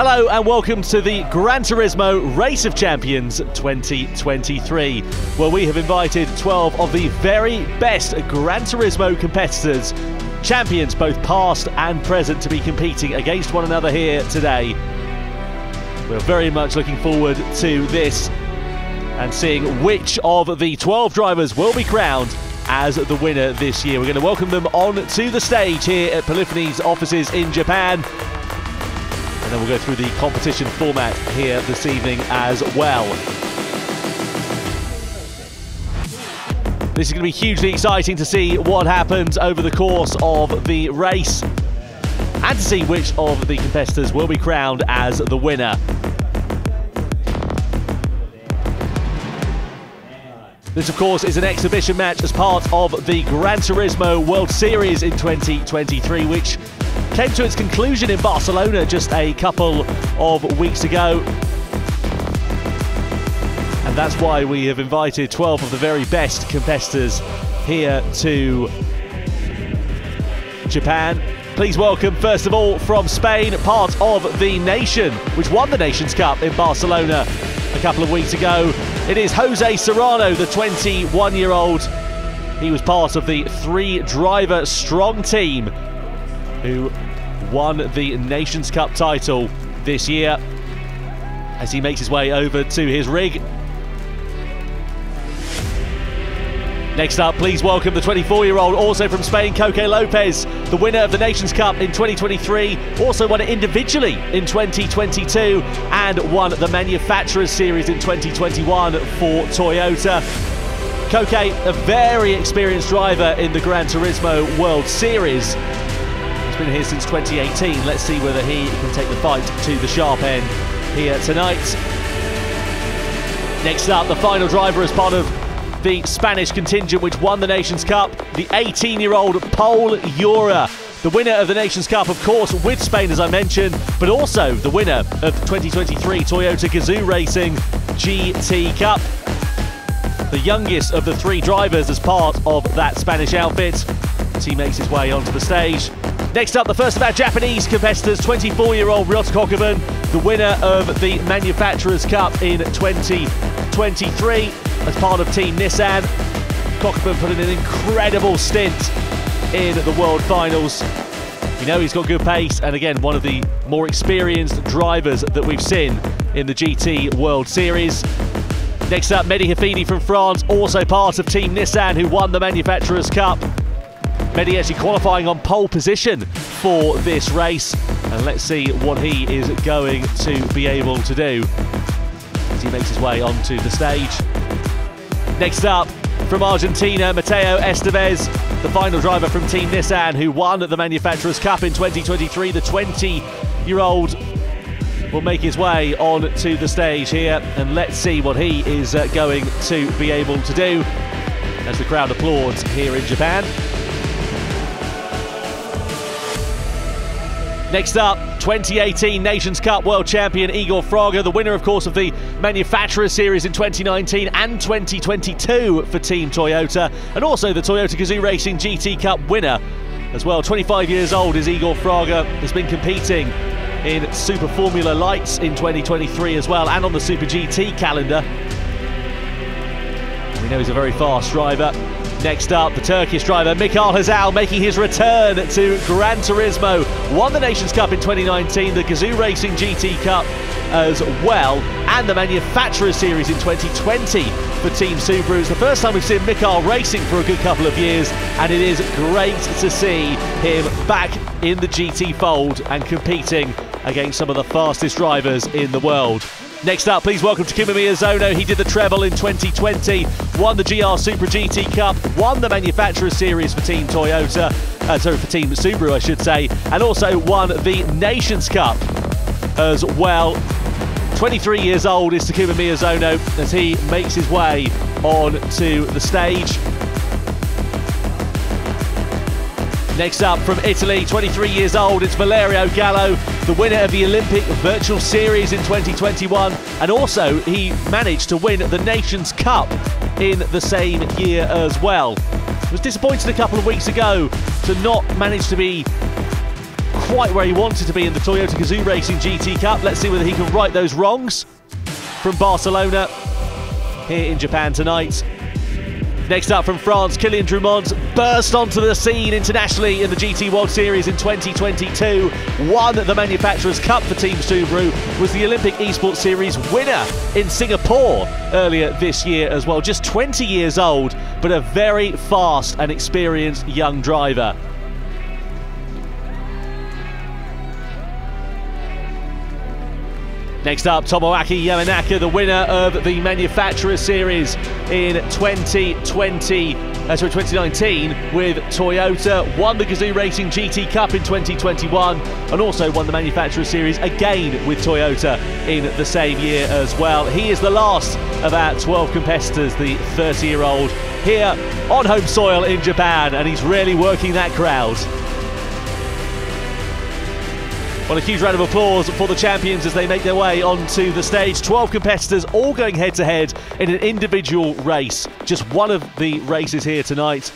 Hello and welcome to the Gran Turismo Race of Champions 2023, where we have invited 12 of the very best Gran Turismo competitors, champions both past and present, to be competing against one another here today. We're very much looking forward to this and seeing which of the 12 drivers will be crowned as the winner this year. We're going to welcome them on to the stage here at Polyphony's offices in Japan. And then we'll go through the competition format here this evening as well. This is going to be hugely exciting to see what happens over the course of the race and to see which of the competitors will be crowned as the winner. This, of course, is an exhibition match as part of the Gran Turismo World Series in 2023, which came to its conclusion in Barcelona just a couple of weeks ago. And that's why we have invited 12 of the very best competitors here to Japan. Please welcome, first of all, from Spain, part of the nation, which won the Nations Cup in Barcelona a couple of weeks ago. It is Jose Serrano, the 21 year old. He was part of the three driver strong team who won the Nations Cup title this year as he makes his way over to his rig. Next up, please welcome the 24-year-old, also from Spain, Coque Lopez, the winner of the Nations Cup in 2023, also won it individually in 2022, and won the Manufacturers Series in 2021 for Toyota. Coque, a very experienced driver in the Gran Turismo World Series, been here since 2018. Let's see whether he can take the fight to the sharp end here tonight. Next up, the final driver as part of the Spanish contingent which won the Nations Cup, the 18-year-old Pol Urra. The winner of the Nations Cup, of course, with Spain, as I mentioned, but also the winner of the 2023 Toyota Gazoo Racing GT Cup. The youngest of the three drivers as part of that Spanish outfit. As he makes his way onto the stage. Next up, the first of our Japanese competitors, 24-year-old Ryota Kokubun, the winner of the Manufacturers Cup in 2023 as part of Team Nissan. Kokubun put in an incredible stint in the World Finals. You know he's got good pace, and again, one of the more experienced drivers that we've seen in the GT World Series. Next up, Mehdi Hafidi from France, also part of Team Nissan, who won the Manufacturers Cup. Actually qualifying on pole position for this race. And let's see what he is going to be able to do as he makes his way onto the stage. Next up, from Argentina, Mateo Estevez, the final driver from Team Nissan, who won the Manufacturers' Cup in 2023. The 20-year-old will make his way on to the stage here, and let's see what he is uh, going to be able to do as the crowd applauds here in Japan. Next up, 2018 Nations Cup World Champion Igor Fraga, the winner, of course, of the Manufacturer Series in 2019 and 2022 for Team Toyota, and also the Toyota Gazoo Racing GT Cup winner as well. 25 years old is Igor Fraga, has been competing in Super Formula Lights in 2023 as well, and on the Super GT calendar. We know he's a very fast driver. Next up, the Turkish driver Mikail Hizal making his return to Gran Turismo. Won the Nations Cup in 2019, the Gazoo Racing GT Cup as well, and the Manufacturer Series in 2020 for Team Subaru. It's the first time we've seen Mikail racing for a good couple of years, and it is great to see him back in the GT fold and competing against some of the fastest drivers in the world. Next up, please welcome Takuma Miyazono. He did the treble in 2020, won the GR Supra GT Cup, won the Manufacturer Series for Team Toyota, uh, sorry, for Team Subaru, I should say, and also won the Nations Cup as well. 23 years old is Takuma Miyazono as he makes his way on to the stage. Next up from Italy, 23 years old, it's Valerio Gallo, the winner of the Olympic Virtual Series in 2021, and also he managed to win the Nations Cup in the same year as well. Was disappointed a couple of weeks ago to not manage to be quite where he wanted to be in the Toyota Gazoo Racing GT Cup. Let's see whether he can right those wrongs from Barcelona here in Japan tonight. Next up from France, Kylian Drumont burst onto the scene internationally in the GT World Series in 2022. Won the Manufacturers' Cup for Team Subaru, was the Olympic Esports Series winner in Singapore earlier this year as well. Just 20 years old, but a very fast and experienced young driver. Next up, Tomoaki Yamanaka, the winner of the Manufacturer Series in 2020, uh, sorry, 2019 with Toyota, won the Gazoo Racing GT Cup in 2021, and also won the Manufacturer Series again with Toyota in the same year as well. He is the last of our 12 competitors, the 30-year-old, here on home soil in Japan, and he's really working that crowd. Well, a huge round of applause for the champions as they make their way onto the stage. 12 competitors all going head to head in an individual race. Just one of the races here tonight.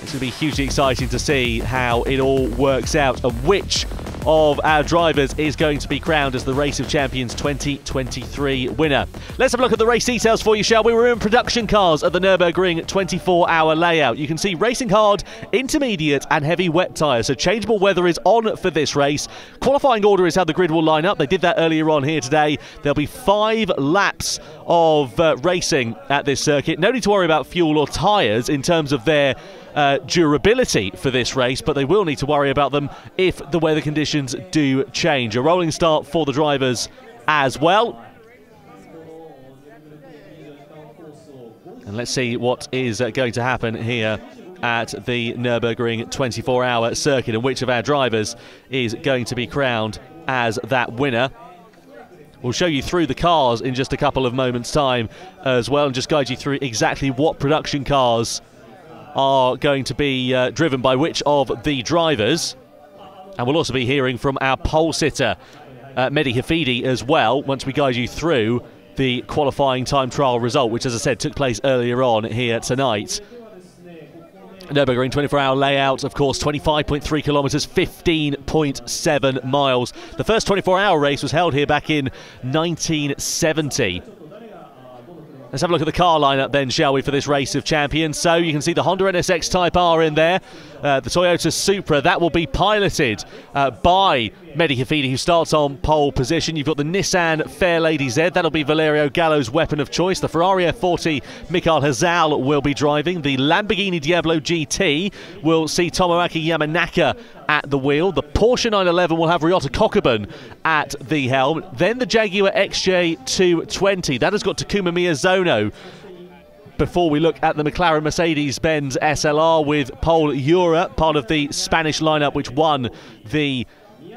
It's going to be hugely exciting to see how it all works out and which of our drivers is going to be crowned as the Race of Champions 2023 winner. Let's have a look at the race details for you, shall we? We're in production cars at the Nürburgring 24-hour layout. You can see racing hard, intermediate and heavy wet tyres, so changeable weather is on for this race. Qualifying order is how the grid will line up. They did that earlier on here today. There'll be five laps of uh, racing at this circuit. No need to worry about fuel or tyres in terms of their uh, durability for this race, but they will need to worry about them if the weather conditions do change. A rolling start for the drivers as well. And let's see what is uh, going to happen here at the Nürburgring 24-hour circuit and which of our drivers is going to be crowned as that winner. We'll show you through the cars in just a couple of moments' time as well and just guide you through exactly what production cars are going to be uh, driven by which of the drivers. And we'll also be hearing from our pole sitter, uh, Mehdi Hafidi, as well, once we guide you through the qualifying time trial result, which, as I said, took place earlier on here tonight. Nürburgring 24 hour layout, of course, 25.3 kilometres, 15.7 miles. The first 24 hour race was held here back in 1970. Let's have a look at the car lineup then, shall we, for this race of champions. So you can see the Honda NSX Type R in there, uh, the Toyota Supra. That will be piloted uh, by Mehdi Hafidi, who starts on pole position. You've got the Nissan Fairlady Z. That'll be Valerio Gallo's weapon of choice. The Ferrari F40 Mikail Hizal will be driving. The Lamborghini Diablo GT will see Tomoaki Yamanaka at the wheel. The Porsche 911 will have Ryota Kokubun at the helm. Then the Jaguar XJ220. That has got Takuma Miyazono before we look at the McLaren Mercedes Benz SLR with Pol Urra, part of the Spanish lineup which won the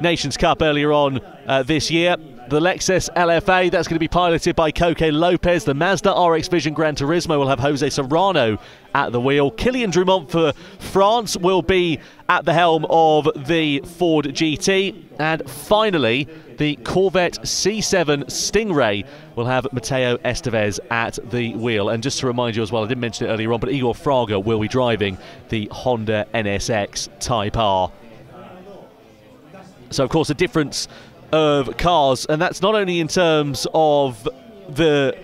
Nations Cup earlier on uh, this year the Lexus LFA. That's going to be piloted by Coque Lopez. The Mazda RX Vision Gran Turismo will have Jose Serrano at the wheel. Kylian Drumont for France will be at the helm of the Ford GT. And finally, the Corvette C7 Stingray will have Mateo Estevez at the wheel. And just to remind you as well, I didn't mention it earlier on, but Igor Fraga will be driving the Honda NSX Type R. So, of course, a difference of cars, and that's not only in terms of the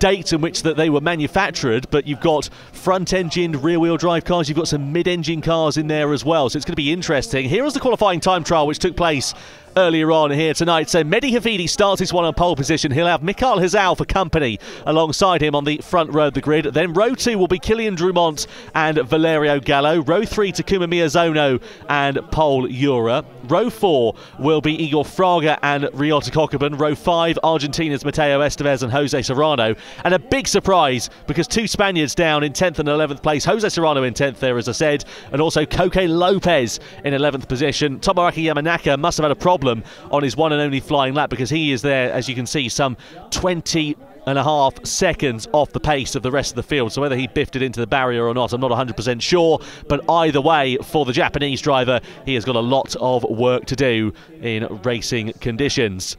date in which that they were manufactured, but you've got front-engined rear-wheel drive cars, you've got some mid-engine cars in there as well, so it's going to be interesting. Here is the qualifying time trial which took place earlier on here tonight. So Mehdi Hafidi starts his one on pole position. He'll have Mikail Hizal for company alongside him on the front row of the grid. Then row two will be Kylian Drumont and Valerio Gallo. Row three, Takuma Miyazono and Pol Urra. Row four will be Igor Fraga and Ryota Kokubun. Row five, Argentina's Mateo Estevez and Jose Serrano. And a big surprise because two Spaniards down in 10th and 11th place. Jose Serrano in 10th there, as I said, and also Coque Lopez in 11th position. Tomoaki Yamanaka must have had a problem problem on his one and only flying lap because he is there, as you can see, some 20 and a half seconds off the pace of the rest of the field. So whether he biffed it into the barrier or not, I'm not 100% sure. But either way, for the Japanese driver, he has got a lot of work to do in racing conditions.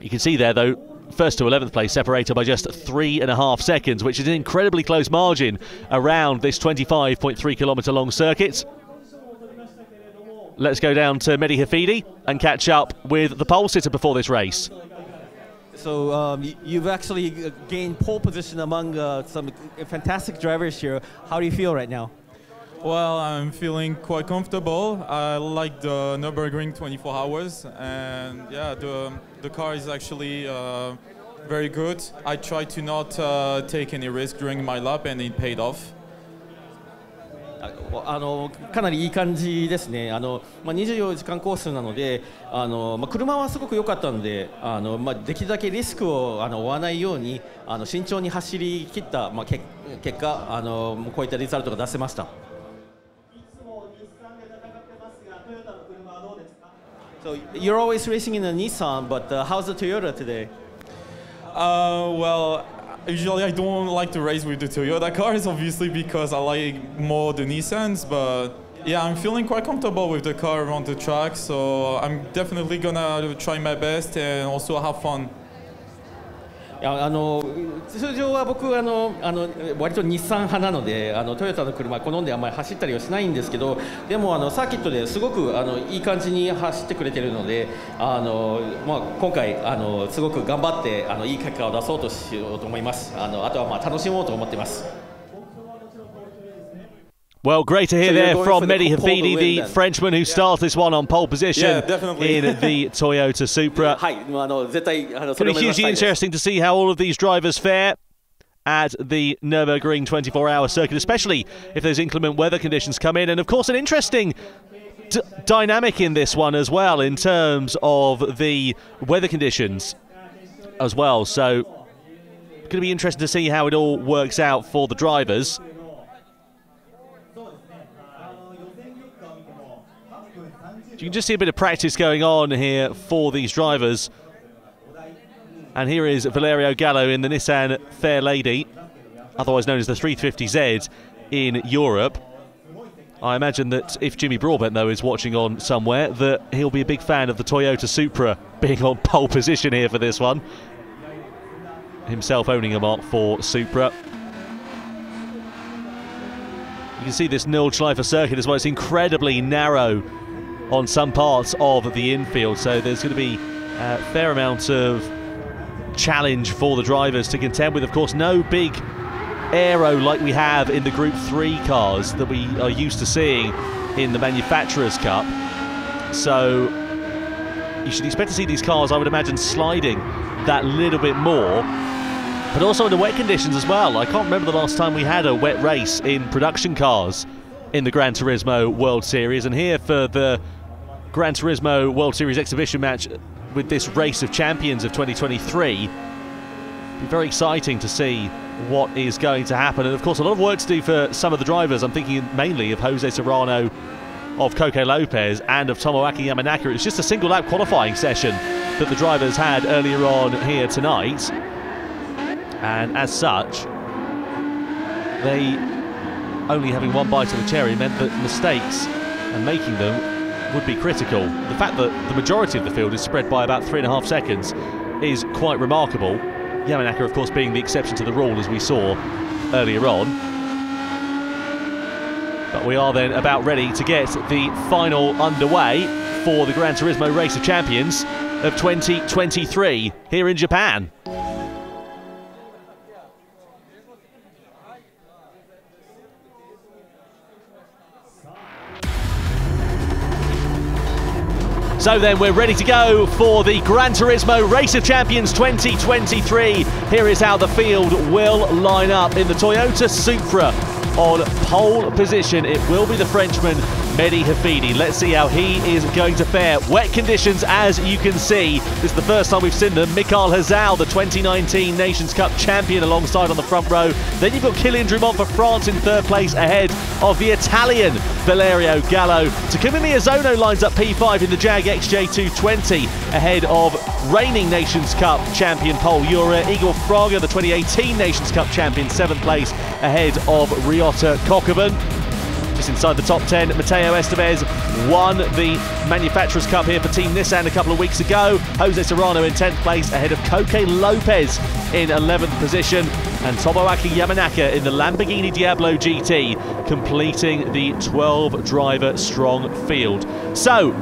You can see there, though, first to 11th place separated by just three and a half seconds, which is an incredibly close margin around this 25.3 kilometre long circuit. Let's go down to Mehdi Hafidi and catch up with the pole sitter before this race. So um, you've actually uh, gained pole position among uh, some fantastic drivers here. How do you feel right now? Well, I'm feeling quite comfortable. I like the Nürburgring 24 hours, and yeah, the the car is actually uh, very good. I tried to not uh, take any risk during my lap, and it paid off. あのかなりいい感じですね、あのまあ、24時間コースなので、あのまあ、車はすごく良かったので、あのまあ、できるだけリスクをあの負わないようにあの慎重に走り切った、まあ、け結果あの、こういったリザルトが出せました。So you're always racing in a Nissan, but uh, how's the Toyota today? Uh, well, usually I don't like to race with the Toyota cars, obviously, because I like more the Nissans. But yeah, I'm feeling quite comfortable with the car around the track, so I'm definitely gonna try my best and also have fun. いやあの通常は僕あのあの割と日産派なのであのトヨタの車好んであんまり走ったりはしないんですけどでもあのサーキットですごくあのいい感じに走ってくれてるのであの、まあ、今回あのすごく頑張ってあのいい結果を出そうとしようと思いますあのあとはまあ楽しもうと思ってます。Well, great to hear so there from Mehdi Hafidi, the then. Frenchman who starts this one on pole position yeah, in the Toyota Supra. It's going to be hugely interesting to see how all of these drivers fare at the Nürburgring 24-hour circuit, especially if those inclement weather conditions come in. And, of course, an interesting dynamic in this one as well in terms of the weather conditions as well. So, going to be interesting to see how it all works out for the drivers. You can just see a bit of practice going on here for these drivers. And here is Valerio Gallo in the Nissan Fairlady, otherwise known as the 350Z in Europe. I imagine that if Jimmy Broadbent, though, is watching on somewhere, that he'll be a big fan of the Toyota Supra being on pole position here for this one. Himself owning a Mark 4 Supra. You can see this Nordschleife circuit as well. It's incredibly narrow on some parts of the infield. So there's going to be a fair amount of challenge for the drivers to contend with. Of course, no big aero like we have in the Group 3 cars that we are used to seeing in the Manufacturers' Cup. So you should expect to see these cars, I would imagine, sliding that little bit more. But also in the wet conditions as well. I can't remember the last time we had a wet race in production cars in the Gran Turismo World Series. And here for the Gran Turismo World Series exhibition match with this race of champions of 2023. Be very exciting to see what is going to happen. And of course, a lot of work to do for some of the drivers. I'm thinking mainly of Jose Serrano, of Coque Lopez, and of Tomoaki Yamanaka. It's just a single lap qualifying session that the drivers had earlier on here tonight. And as such, they only having one bite of the cherry meant that mistakes and making them would be critical. The fact that the majority of the field is spread by about three and a half seconds is quite remarkable. Yamanaka, of course, being the exception to the rule as we saw earlier on. But we are then about ready to get the final underway for the Gran Turismo Race of Champions of 2023 here in Japan. So then we're ready to go for the Gran Turismo Race of Champions 2023. Here is how the field will line up in the Toyota Supra on pole position. It will be the Frenchman Mehdi Hafidi. Let's see how he is going to fare. Wet conditions, as you can see. This is the first time we've seen them. Mikail Hizal, the 2019 Nations Cup champion, alongside on the front row. Then you've got Kylian Drumont for France in third place, ahead of the Italian Valerio Gallo. Takuma Miyazono lines up P5 in the Jag XJ220, ahead of reigning Nations Cup champion Pol Urra. Igor Fraga, the 2018 Nations Cup champion, seventh place, ahead of Ryota Kokubun inside the top 10. Mateo Estevez won the Manufacturers' Cup here for Team Nissan a couple of weeks ago. Jose Serrano in 10th place ahead of Coque Lopez in 11th position. and Tomoaki Yamanaka in the Lamborghini Diablo GT, completing the 12 driver strong field. So,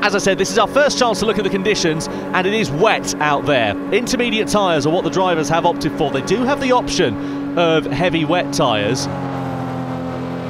as I said, this is our first chance to look at the conditions, and it is wet out there. Intermediate tyres are what the drivers have opted for. They do have the option of heavy wet tyres,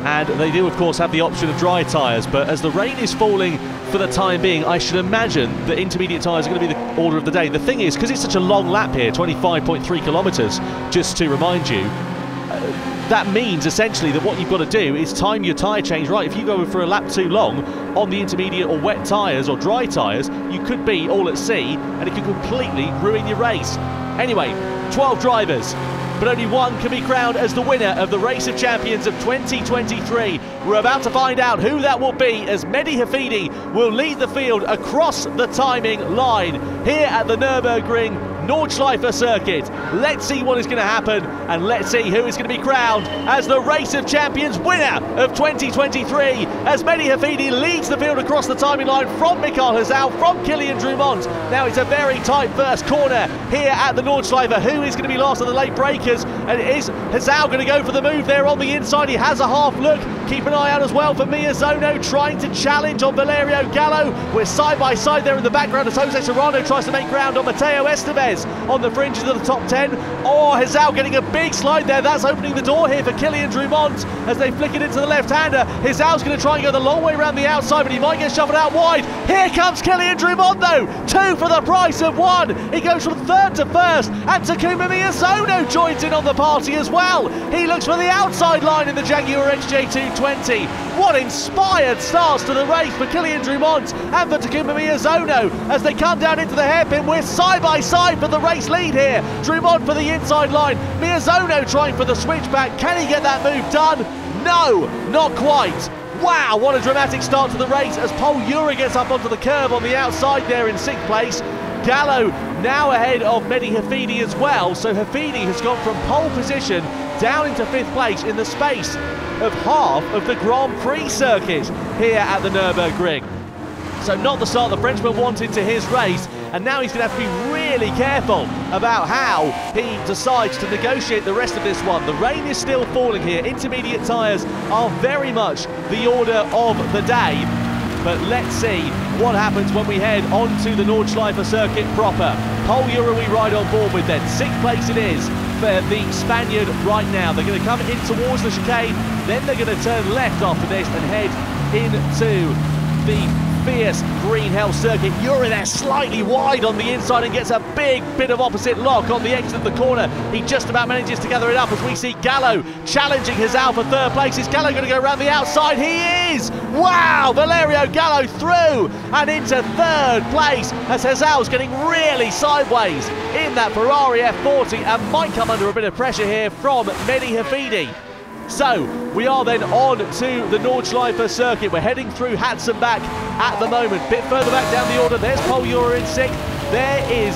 and they do, of course, have the option of dry tyres. But as the rain is falling for the time being, I should imagine that intermediate tyres are going to be the order of the day. The thing is, because it's such a long lap here, 25.3 kilometres, just to remind you, uh, that means essentially that what you've got to do is time your tyre change right. If you go for a lap too long on the intermediate or wet tyres or dry tyres, you could be all at sea and it could completely ruin your race. Anyway, 12 drivers, but only one can be crowned as the winner of the Race of Champions of 2023. We're about to find out who that will be as Mehdi Hafidi will lead the field across the timing line here at the Nürburgring Nordschleife circuit. Let's see what is going to happen and let's see who is going to be crowned as the Race of Champions winner of 2023 as Mehdi Hafidi leads the field across the timing line from Mikail Hizal, from Kylian Drumont. Now it's a very tight first corner here at the Nordschleife. Who is going to be last of the late breakers? And is Hizal going to go for the move there on the inside? He has a half look. Keep an eye out as well for Miyazono trying to challenge on Valerio Gallo. We're side by side there in the background as Jose Serrano tries to make ground on Mateo Estevez on the fringes of the top 10. Oh, Hizal getting a big slide there. That's opening the door here for Kylian Drumont as they flick it into the left-hander. Hizal's going to try and go the long way around the outside, but he might get shuffled out wide. Here comes Kylian Drumont though. Two for the price of one. He goes from third to first, and Takuma Miyazono joins in on the party as well. He looks for the outside line in the Jaguar XJ220. What inspired starts to the race for Kylian Drumont and for Takuma Miyazono as they come down into the hairpin. We're side by side for the race lead here. Drumont for the inside line. Miyazono trying for the switchback. Can he get that move done? No, not quite. Wow, what a dramatic start to the race as Pol Urra gets up onto the curve on the outside there in sixth place. Gallo now ahead of Mehdi Hafidi as well. So Hafidi has gone from pole position down into fifth place in the space of half of the Grand Prix circuit here at the Nürburgring. So not the start the Frenchman wanted to his race, and now he's going to have to be really careful about how he decides to negotiate the rest of this one. The rain is still falling here. Intermediate tyres are very much the order of the day. But let's see what happens when we head onto the Nordschleife circuit proper. Pol Urra we ride on board with then. Sixth place it is for the Spaniard right now. They're going to come in towards the chicane, then they're going to turn left after this and head into the fierce green hell circuit. Urra there slightly wide on the inside and gets a big bit of opposite lock on the exit of the corner. He just about manages to gather it up as we see Gallo challenging Hizal for third place. Is Gallo going to go around the outside? He is! Wow! Valerio Gallo through and into third place as Hizal's getting really sideways in that Ferrari F40 and might come under a bit of pressure here from Mehdi Hafidi. So we are then on to the Nordschleife circuit. We're heading through Hatzenbach at the moment. Bit further back down the order, there's Pol Urra in sixth. There is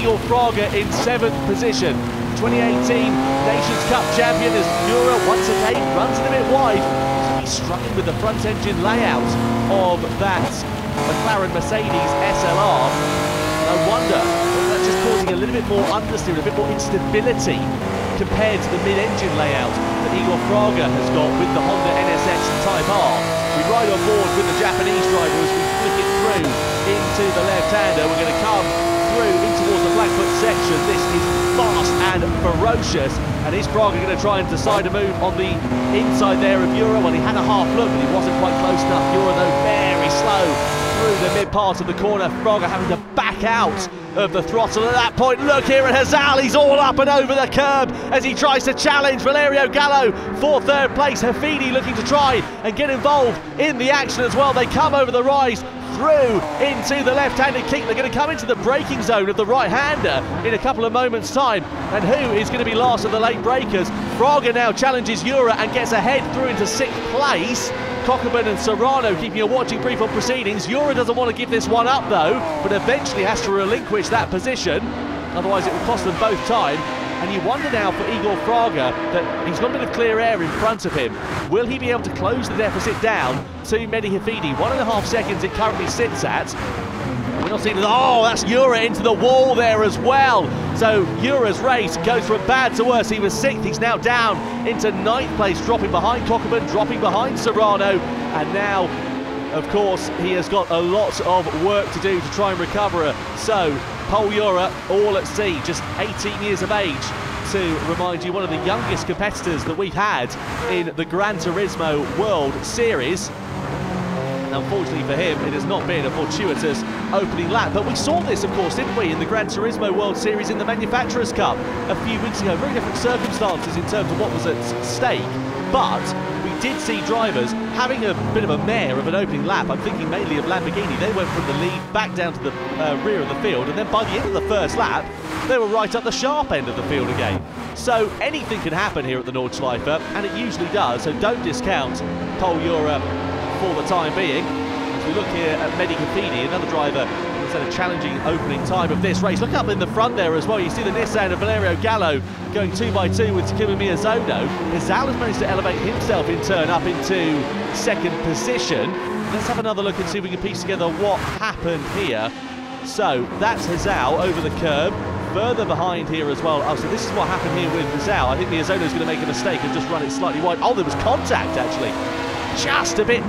Igor Fraga in seventh position. 2018 Nations Cup champion as Urra once again runs it a bit wide. He's struggling with the front engine layout of that McLaren Mercedes SLR. No wonder that's just causing a little bit more understeer, a bit more instability compared to the mid-engine layout that Igor Fraga has got with the Honda NSX Type R. We ride on board with the Japanese driver as we flick it through into the left-hander. We're going to come through in towards the Blackfoot section. This is fast and ferocious. And is Fraga going to try and decide a move on the inside there of Urra? Well, he had a half look, but he wasn't quite close enough. Urra, though, very slow through the mid part of the corner. Fraga having to back out of the throttle at that point. Look here at Hizal, he's all up and over the curb as he tries to challenge Valerio Gallo for third place. Hafidi looking to try and get involved in the action as well. They come over the rise through into the left-handed kick. They're going to come into the braking zone of the right-hander in a couple of moments' time. And who is going to be last of the late breakers? Fraga now challenges Urra and gets ahead through into sixth place. Kokubun and Serrano keeping a watching brief on proceedings. Urra doesn't want to give this one up though, but eventually has to relinquish that position. Otherwise it will cost them both time. And you wonder now for Igor Fraga that he's got a bit of clear air in front of him. Will he be able to close the deficit down to Mehdi Hafidi? One and a half seconds it currently sits at. Seen as, oh, that's Urra into the wall there as well. So Urra's race goes from bad to worse. He was sixth, he's now down into ninth place, dropping behind Kokubun, dropping behind Serrano, and now of course, he has got a lot of work to do to try and recover. So, Pol Urra, all at sea, just 18 years of age, to remind you, one of the youngest competitors that we've had in the Gran Turismo World Series. Unfortunately for him, it has not been a fortuitous opening lap. But we saw this, of course, didn't we, in the Gran Turismo World Series in the Manufacturers' Cup a few weeks ago. Very different circumstances in terms of what was at stake. But we did see drivers having a bit of a mare of an opening lap. I'm thinking mainly of Lamborghini. They went from the lead back down to the uh, rear of the field, and then by the end of the first lap, they were right up the sharp end of the field again. So anything can happen here at the Nordschleife, and it usually does. So don't discount Pol Urra for the time being. As we look here at Mehdi Hafidi, another driver who's had a challenging opening time of this race. Look up in the front there as well. You see the Nissan of Valerio Gallo going two by two with Takuma Miyazono. Hizal has managed to elevate himself in turn up into second position. Let's have another look and see if we can piece together what happened here. So that's Hizal over the curb. Further behind here as well. Oh, so this is what happened here with Hizal. I think Miyazono's going to make a mistake and just run it slightly wide. Oh, there was contact actually. Just a bit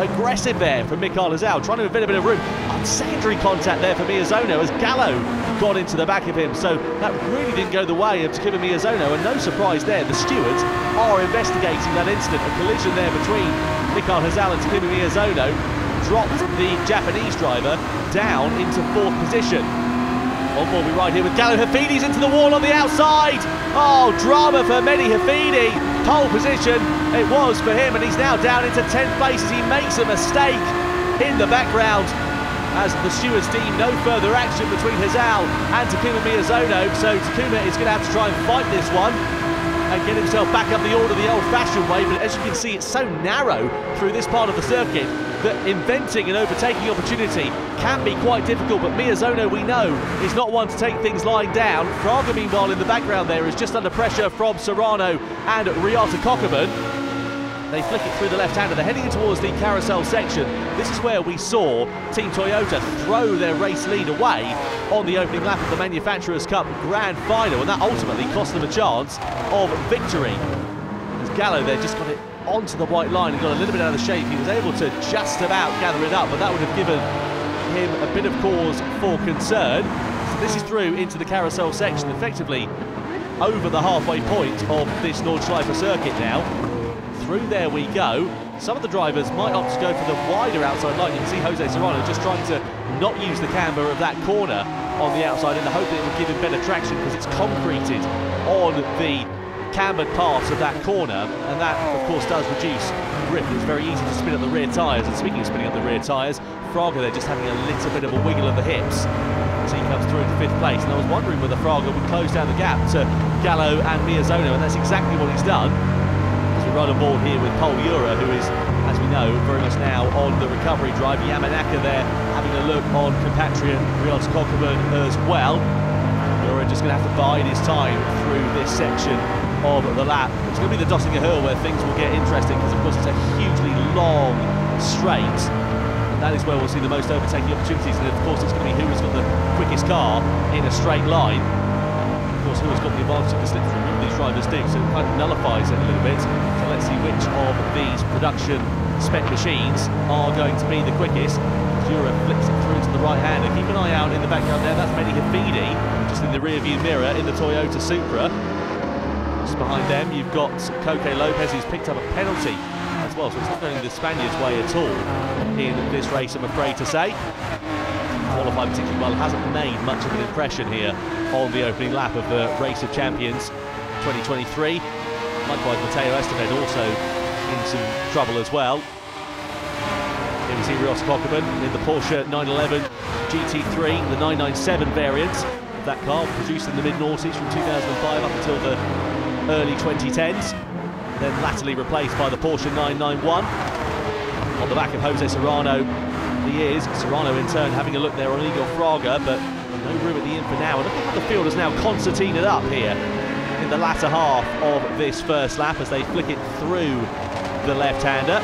aggressive there from Mikail Hizal, trying to invent a bit of room. On secondary contact there for Miyazono as Gallo got into the back of him. So that really didn't go the way of Takuma Miyazono, and no surprise there, the stewards are investigating that incident. A collision there between Mikail Hizal and Takuma Miyazono dropped the Japanese driver down into fourth position. One more we ride here with Gallo Hafidi's into the wall on the outside. Oh, drama for Mehdi Hafidi. Pole position it was for him, and he's now down into 10th place as he makes a mistake in the background. As the stewards deem no further action between Hizal and Takuma Miyazono, so Takuma is going to have to try and fight this one and get himself back up the order the old-fashioned way. But as you can see, it's so narrow through this part of the circuit that inventing an overtaking opportunity can be quite difficult. But Miyazono, we know, is not one to take things lying down. Fraga, meanwhile, in the background there is just under pressure from Serrano and Ryota Kokubun. They flick it through the left-hander. They're heading towards the carousel section. This is where we saw Team Toyota throw their race lead away on the opening lap of the Manufacturers' Cup Grand Final, and that ultimately cost them a chance of victory. As Gallo there just got it onto the white line and got a little bit out of shape. He was able to just about gather it up, but that would have given him a bit of cause for concern. So this is through into the carousel section, effectively over the halfway point of this Nordschleife circuit now through there we go. Some of the drivers might opt to go for the wider outside line. You can see Jose Serrano just trying to not use the camber of that corner on the outside in the hope that it will give him better traction because it's concreted on the cambered parts of that corner and that of course does reduce grip. It's very easy to spin up the rear tyres and speaking of spinning up the rear tyres, Fraga they're just having a little bit of a wiggle of the hips as he comes through into fifth place and I was wondering whether Fraga would close down the gap to Gallo and Miyazono and that's exactly what he's done run on board here with Pol Urra, who is, as we know, very much now on the recovery drive. Yamanaka there having a look on compatriot Rios Kokubun as well. Urra just going to have to bide his time through this section of the lap. It's going to be the Döttinger Hill where things will get interesting because, of course, it's a hugely long straight. And that is where we'll see the most overtaking opportunities. And, of course, it's going to be who has got the quickest car in a straight line Of course, who has got the advantage of the slip through. These drivers do, so it kind of nullifies it a little bit. Let's see which of these production spec machines are going to be the quickest. Jura flips it through to the right hand, and keep an eye out in the background there. That's Mehdi Hafidi, just in the rear view mirror in the Toyota Supra. Just behind them, you've got Coque Lopez, who's picked up a penalty as well, so it's not going the Spaniards' way at all in this race, I'm afraid to say qualified particularly well, hasn't made much of an impression here on the opening lap of the Race of Champions 2023. Likewise, Mateo Estevez also in some trouble as well. Here we see Rios Kokubun in the Porsche 911 GT3, the 997 variant of that car, produced in the mid-noughties from 2005 up until the early 2010s, then latterly replaced by the Porsche 991 on the back of Jose Serrano he is. Serrano in turn having a look there on Igor Fraga, but no room at the end for now. And look how the field has now concertinaed up here in the latter half of this first lap as they flick it through the left-hander.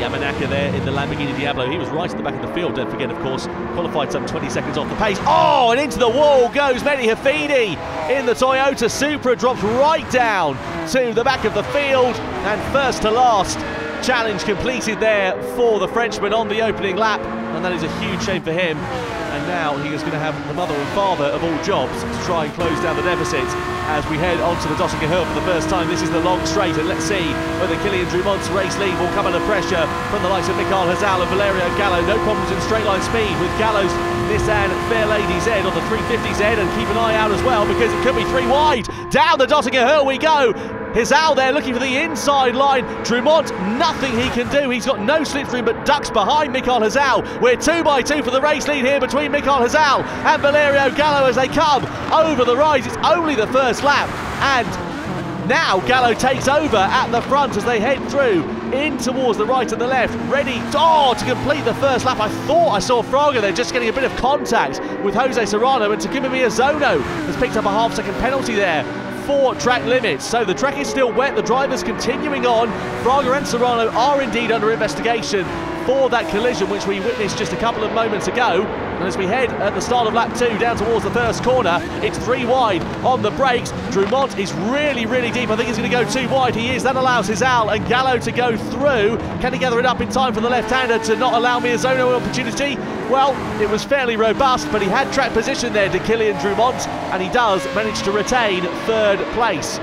Yamanaka there in the Lamborghini Diablo. He was right at the back of the field. Don't forget, of course, qualified some 20 seconds off the pace. Oh, and into the wall goes Mehdi Hafidi in the Toyota Supra. Drops right down to the back of the field. And first to last, challenge completed there for the Frenchman on the opening lap. And that is a huge shame for him. Now he is going to have the mother and father of all jobs to try and close down the deficit as we head onto the Döttinger Hill for the first time. This is the long straight, and let's see whether Kylian Drumont's race lead will come under pressure from the likes of Mikail Hizal and Valerio Gallo. No problems in straight line speed with Gallo's Nissan Fair Fairlady Z on the 350Z, and keep an eye out as well because it could be three wide. Down the Döttinger Hill we go. Hizal there looking for the inside line. Drumont, nothing he can do. He's got no slipstream but ducks behind Mikail Hizal. We're two by two for the race lead here between Mikail Hizal and Valerio Gallo as they come over the rise. It's only the first lap. And now Gallo takes over at the front as they head through in towards the right and the left, ready to, oh, to complete the first lap. I thought I saw Fraga there just getting a bit of contact with Jose Serrano, and Takuma Miyazono has picked up a half second penalty there for track limits. So the track is still wet, the drivers continuing on. Fraga and Serrano are indeed under investigation for that collision which we witnessed just a couple of moments ago. And as we head at the start of lap two down towards the first corner, it's three wide on the brakes. Drumont is really, really deep. I think he's going to go too wide. He is. That allows Hizal and Gallo to go through. Can he gather it up in time for the left-hander to not allow Miyazono an opportunity? Well, it was fairly robust, but he had track position there to Kylian Drumont, and he does manage to retain third place.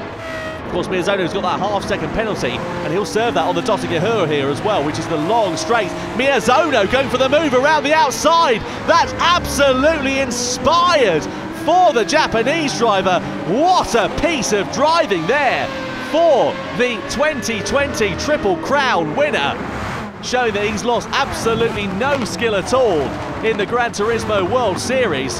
Of course, Miyazono's got that half second penalty, and he'll serve that on the Döttinger here as well, which is the long straight. Miyazono going for the move around the outside. That's absolutely inspired for the Japanese driver. What a piece of driving there for the 2020 Triple Crown winner. Showing that he's lost absolutely no skill at all in the Gran Turismo World Series.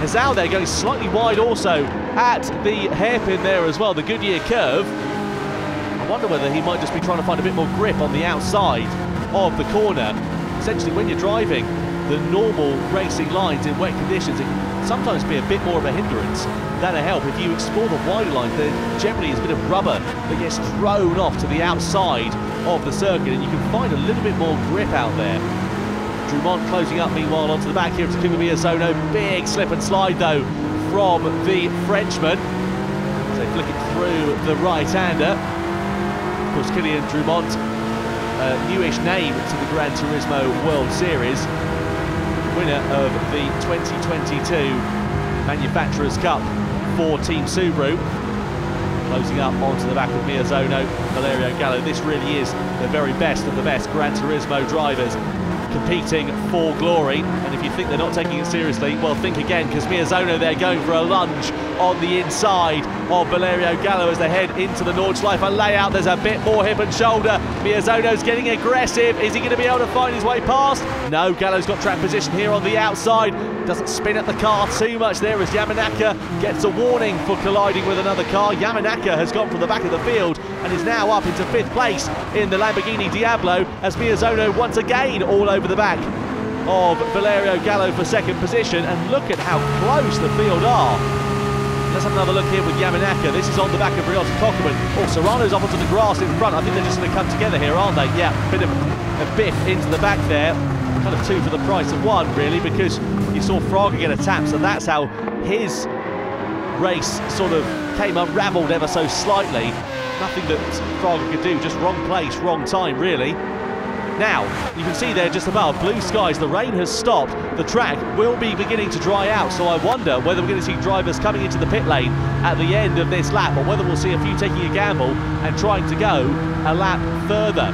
Hizal there going slightly wide also at the hairpin there as well, the Goodyear curve. I wonder whether he might just be trying to find a bit more grip on the outside of the corner. Essentially, when you're driving the normal racing lines in wet conditions, it can sometimes be a bit more of a hindrance than a help. If you explore the wider lines, there generally is a bit of rubber that gets thrown off to the outside of the circuit, and you can find a little bit more grip out there. Drumont closing up meanwhile onto the back here of Takuma Miyazono. Big slip and slide though from the Frenchman. So flick it through the right-hander. Of course, Kylian Drumont, a newish name to the Gran Turismo World Series. Winner of the 2022 Manufacturers Cup for Team Subaru. Closing up onto the back of Miyazono, Valerio Gallo. This really is the very best of the best Gran Turismo drivers competing for glory. And if you think they're not taking it seriously, well, think again, because Miyazono there going for a lunge on the inside of Valerio Gallo as they head into the Nordschleife A layout. There's a bit more hip and shoulder. Miyazono's getting aggressive. Is he going to be able to find his way past? No, Gallo's got track position here on the outside. Doesn't spin at the car too much there as Yamanaka gets a warning for colliding with another car. Yamanaka has gone from the back of the field and is now up into fifth place in the Lamborghini Diablo as Miyazono once again all over the back of Valerio Gallo for second position. And look at how close the field are. Let's have another look here with Yamanaka. This is on the back of Ryota Kokubun. Oh, Serrano's up onto the grass in front. I think they're just going to come together here, aren't they? Yeah, bit of a biff into the back there. Kind of two for the price of one, really, because you saw Fraga get a tap, so that's how his race sort of came unravelled ever so slightly. Nothing that Fraga could do, just wrong place, wrong time, really. Now, you can see there just above, blue skies, the rain has stopped, the track will be beginning to dry out, so I wonder whether we're going to see drivers coming into the pit lane at the end of this lap, or whether we'll see a few taking a gamble and trying to go a lap further.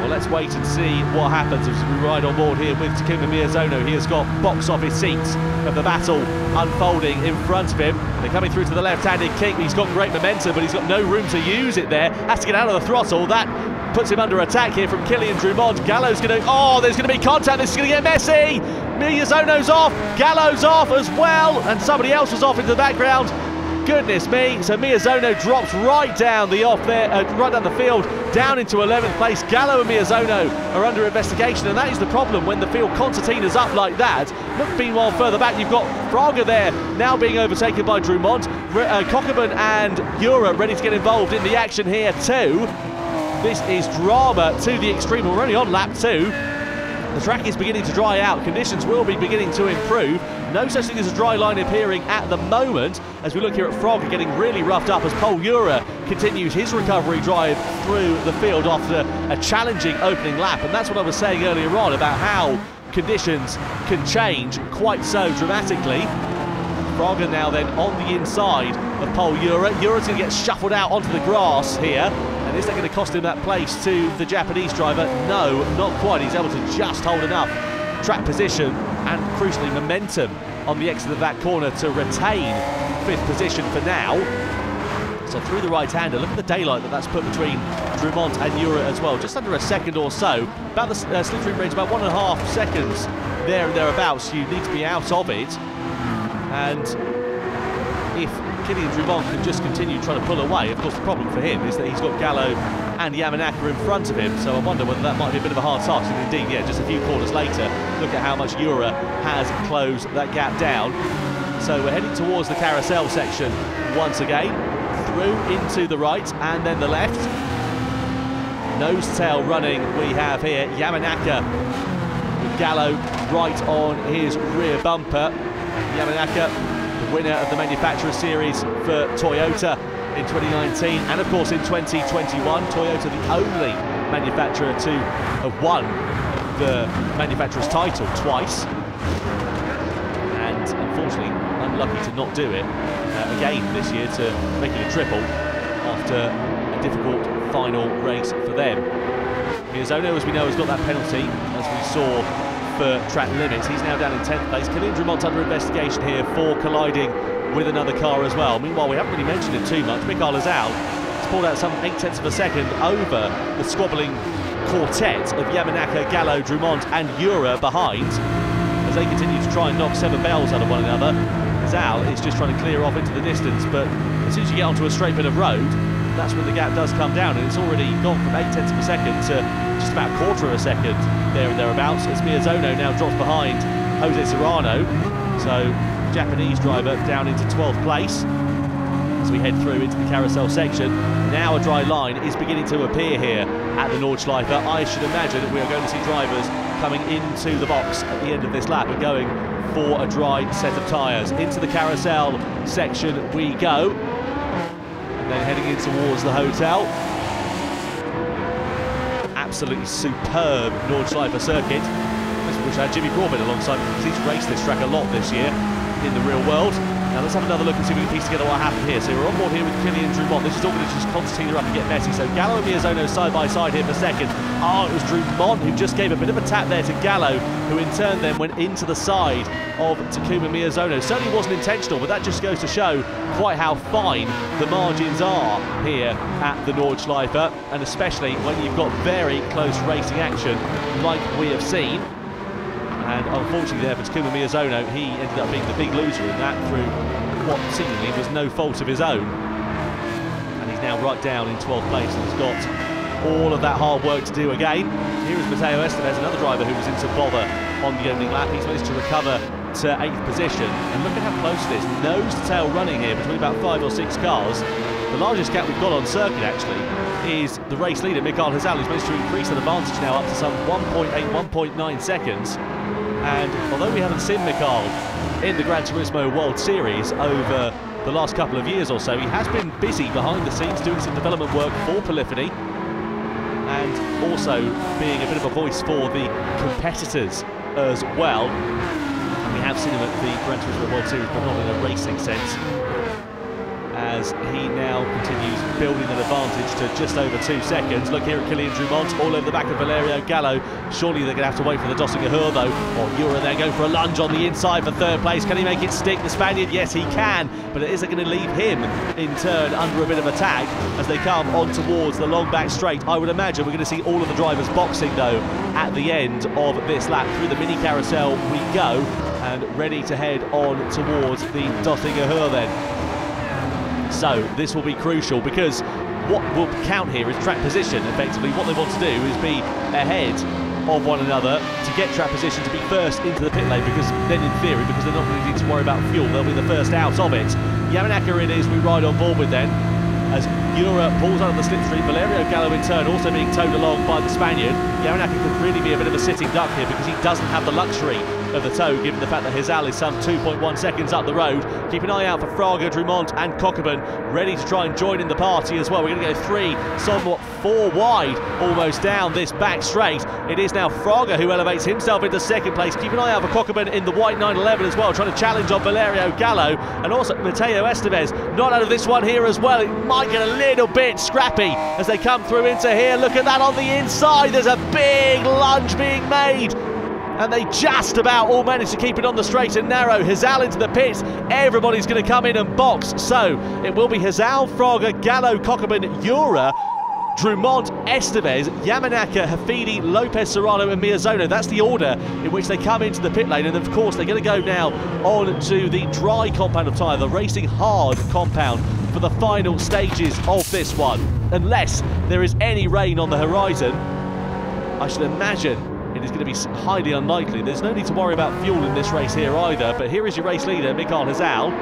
Well, let's wait and see what happens as we ride on board here with Takuma Miyazono. He has got box office seats of the battle unfolding in front of him. They're coming through to the left-handed kick. He's got great momentum, but he's got no room to use it there. Has to get out of the throttle. That puts him under attack here from Kylian Drumont. Gallo's going to, oh, there's going to be contact. This is going to get messy. Miyazono's off. Gallo's off as well. And somebody else was off into the background. Goodness me. So Miyazono drops right down the off there, uh, right down the field, down into 11th place. Gallo and Miyazono are under investigation, and that is the problem when the field concertina's up like that. Look, meanwhile, further back, you've got Fraga there now being overtaken by Drumont. Uh, Kokubun and Urra ready to get involved in the action here too. This is drama to the extreme. We're only on lap two. The track is beginning to dry out. Conditions will be beginning to improve. No such thing as a dry line appearing at the moment. As we look here at Fraga, getting really roughed up as Pol Urra continues his recovery drive through the field after a challenging opening lap. And that's what I was saying earlier on about how conditions can change quite so dramatically. Fraga now then on the inside of Pol Urra. Urra's going to get shuffled out onto the grass here. And is that going to cost him that place to the Japanese driver? No, not quite. He's able to just hold enough track position and crucially momentum on the exit of that corner to retain fifth position for now. So through the right-hander, look at the daylight that that's put between Drumont and Urra as well. Just under a second or so. About the uh, range, about one and a half seconds there and thereabouts. You need to be out of it. And if Kylian Drumont can just continue trying to pull away, of course the problem for him is that he's got Gallo and Yamanaka in front of him, so I wonder whether that might be a bit of a hard task. And indeed, yeah, just a few corners later, look at how much Urra has closed that gap down. So we're heading towards the carousel section once again, through into the right and then the left. Nose tail running we have here, Yamanaka with Gallo right on his rear bumper. Yamanaka, winner of the Manufacturer Series for Toyota in 2019 and of course in 2021. Toyota the only manufacturer to have won the manufacturer's title twice and unfortunately unlucky to not do it uh, again this year to make it a triple after a difficult final race for them. Miyazono, as we know, has got that penalty as we saw track limits. He's now down in 10th place. Kylian Drumont under investigation here for colliding with another car as well. Meanwhile, we haven't really mentioned it too much. Mikail Hizal. has pulled out some 8 tenths of a second over the squabbling quartet of Yamanaka, Gallo, Drumont and Urra behind as they continue to try and knock seven bells out of one another. Hizal is just trying to clear off into the distance, but as soon as you get onto a straight bit of road, that's when the gap does come down, and it's already gone from 8 tenths of a second to just about a quarter of a second there and thereabouts. As Miyazono now drops behind Jose Serrano, so Japanese driver down into 12th place as we head through into the carousel section. Now a dry line is beginning to appear here at the Nordschleife. I should imagine that we are going to see drivers coming into the box at the end of this lap and going for a dry set of tyres. Into the carousel section we go. And then heading in towards the hotel. Absolutely superb Nordschleife circuit. I wish uh, had Jimmy Corbett alongside because he's raced this track a lot this year in the real world. Now let's have another look and see if we can piece together what happened here. So we're on board here with Kylian Drumont. This is all going to just concertina up and get messy. So Gallo and Miyazono side by side here for second. Oh, ah, it was Drumont who just gave a bit of a tap there to Gallo, who in turn then went into the side of Takuma Miyazono. Certainly wasn't intentional, but that just goes to show quite how fine the margins are here at the Nordschleife, and especially when you've got very close racing action like we have seen. And unfortunately there for Takuma Miyazono, he ended up being the big loser in that through what seemingly was no fault of his own. And he's now right down in 12th place and has got all of that hard work to do again. Here is Mateo Estevez, another driver who was in some bother on the opening lap. He's managed to recover to 8th position. And look at how close it is. Nose to tail running here between about five or six cars. The largest gap we've got on circuit actually is the race leader, Mikail Hizal, who's managed to increase that advantage now up to some 1.8, 1.9 seconds. And although we haven't seen Mikail in the Gran Turismo World Series over the last couple of years or so, he has been busy behind the scenes doing some development work for Polyphony and also being a bit of a voice for the competitors as well. And we have seen him at the Gran Turismo World Series, but not in a racing sense as he now continues building an advantage to just over two seconds. Look here at Kylian Drumont, all over the back of Valerio Gallo. Surely they're going to have to wait for the Döttinger Höhe though. Or Urra there going for a lunge on the inside for third place. Can he make it stick, the Spaniard? Yes, he can. But it going to leave him in turn under a bit of attack as they come on towards the long back straight? I would imagine we're going to see all of the drivers boxing though at the end of this lap. Through the mini carousel we go and ready to head on towards the Döttinger Höhe then. So this will be crucial because what will count here is track position. Effectively, what they want to do is be ahead of one another to get track position to be first into the pit lane because then in theory, because they're not going to need to worry about fuel, they'll be the first out of it. Yamanaka it is we ride on board with then. as Urra pulls out of the slipstream. Valerio Gallo in turn also being towed along by the Spaniard. Yamanaka could really be a bit of a sitting duck here because he doesn't have the luxury of the tow, given the fact that Hizal is some 2.1 seconds up the road. Keep an eye out for Fraga, Drumont and Kokubun, ready to try and join in the party as well. We're going to go three, somewhat four wide, almost down this back straight. It is now Fraga who elevates himself into second place. Keep an eye out for Kokubun in the white 911 as well, trying to challenge on Valerio Gallo and also Mateo Estevez. Not out of this one here as well. It might get a little bit scrappy as they come through into here. Look at that on the inside. There's a big lunge being made and they just about all managed to keep it on the straight and narrow. Hizal into the pits. Everybody's going to come in and box. So it will be Hizal, Fraga, Gallo, Kokubun, Urra. Drumont, Estevez, Yamanaka, Hafidi, Lopez Serrano, and Miyazono. That's the order in which they come into the pit lane. And of course, they're going to go now on to the dry compound of tyre, the racing hard compound for the final stages of this one. Unless there is any rain on the horizon, I should imagine it is going to be highly unlikely. There's no need to worry about fuel in this race here either, but here is your race leader, Mikail Hizal,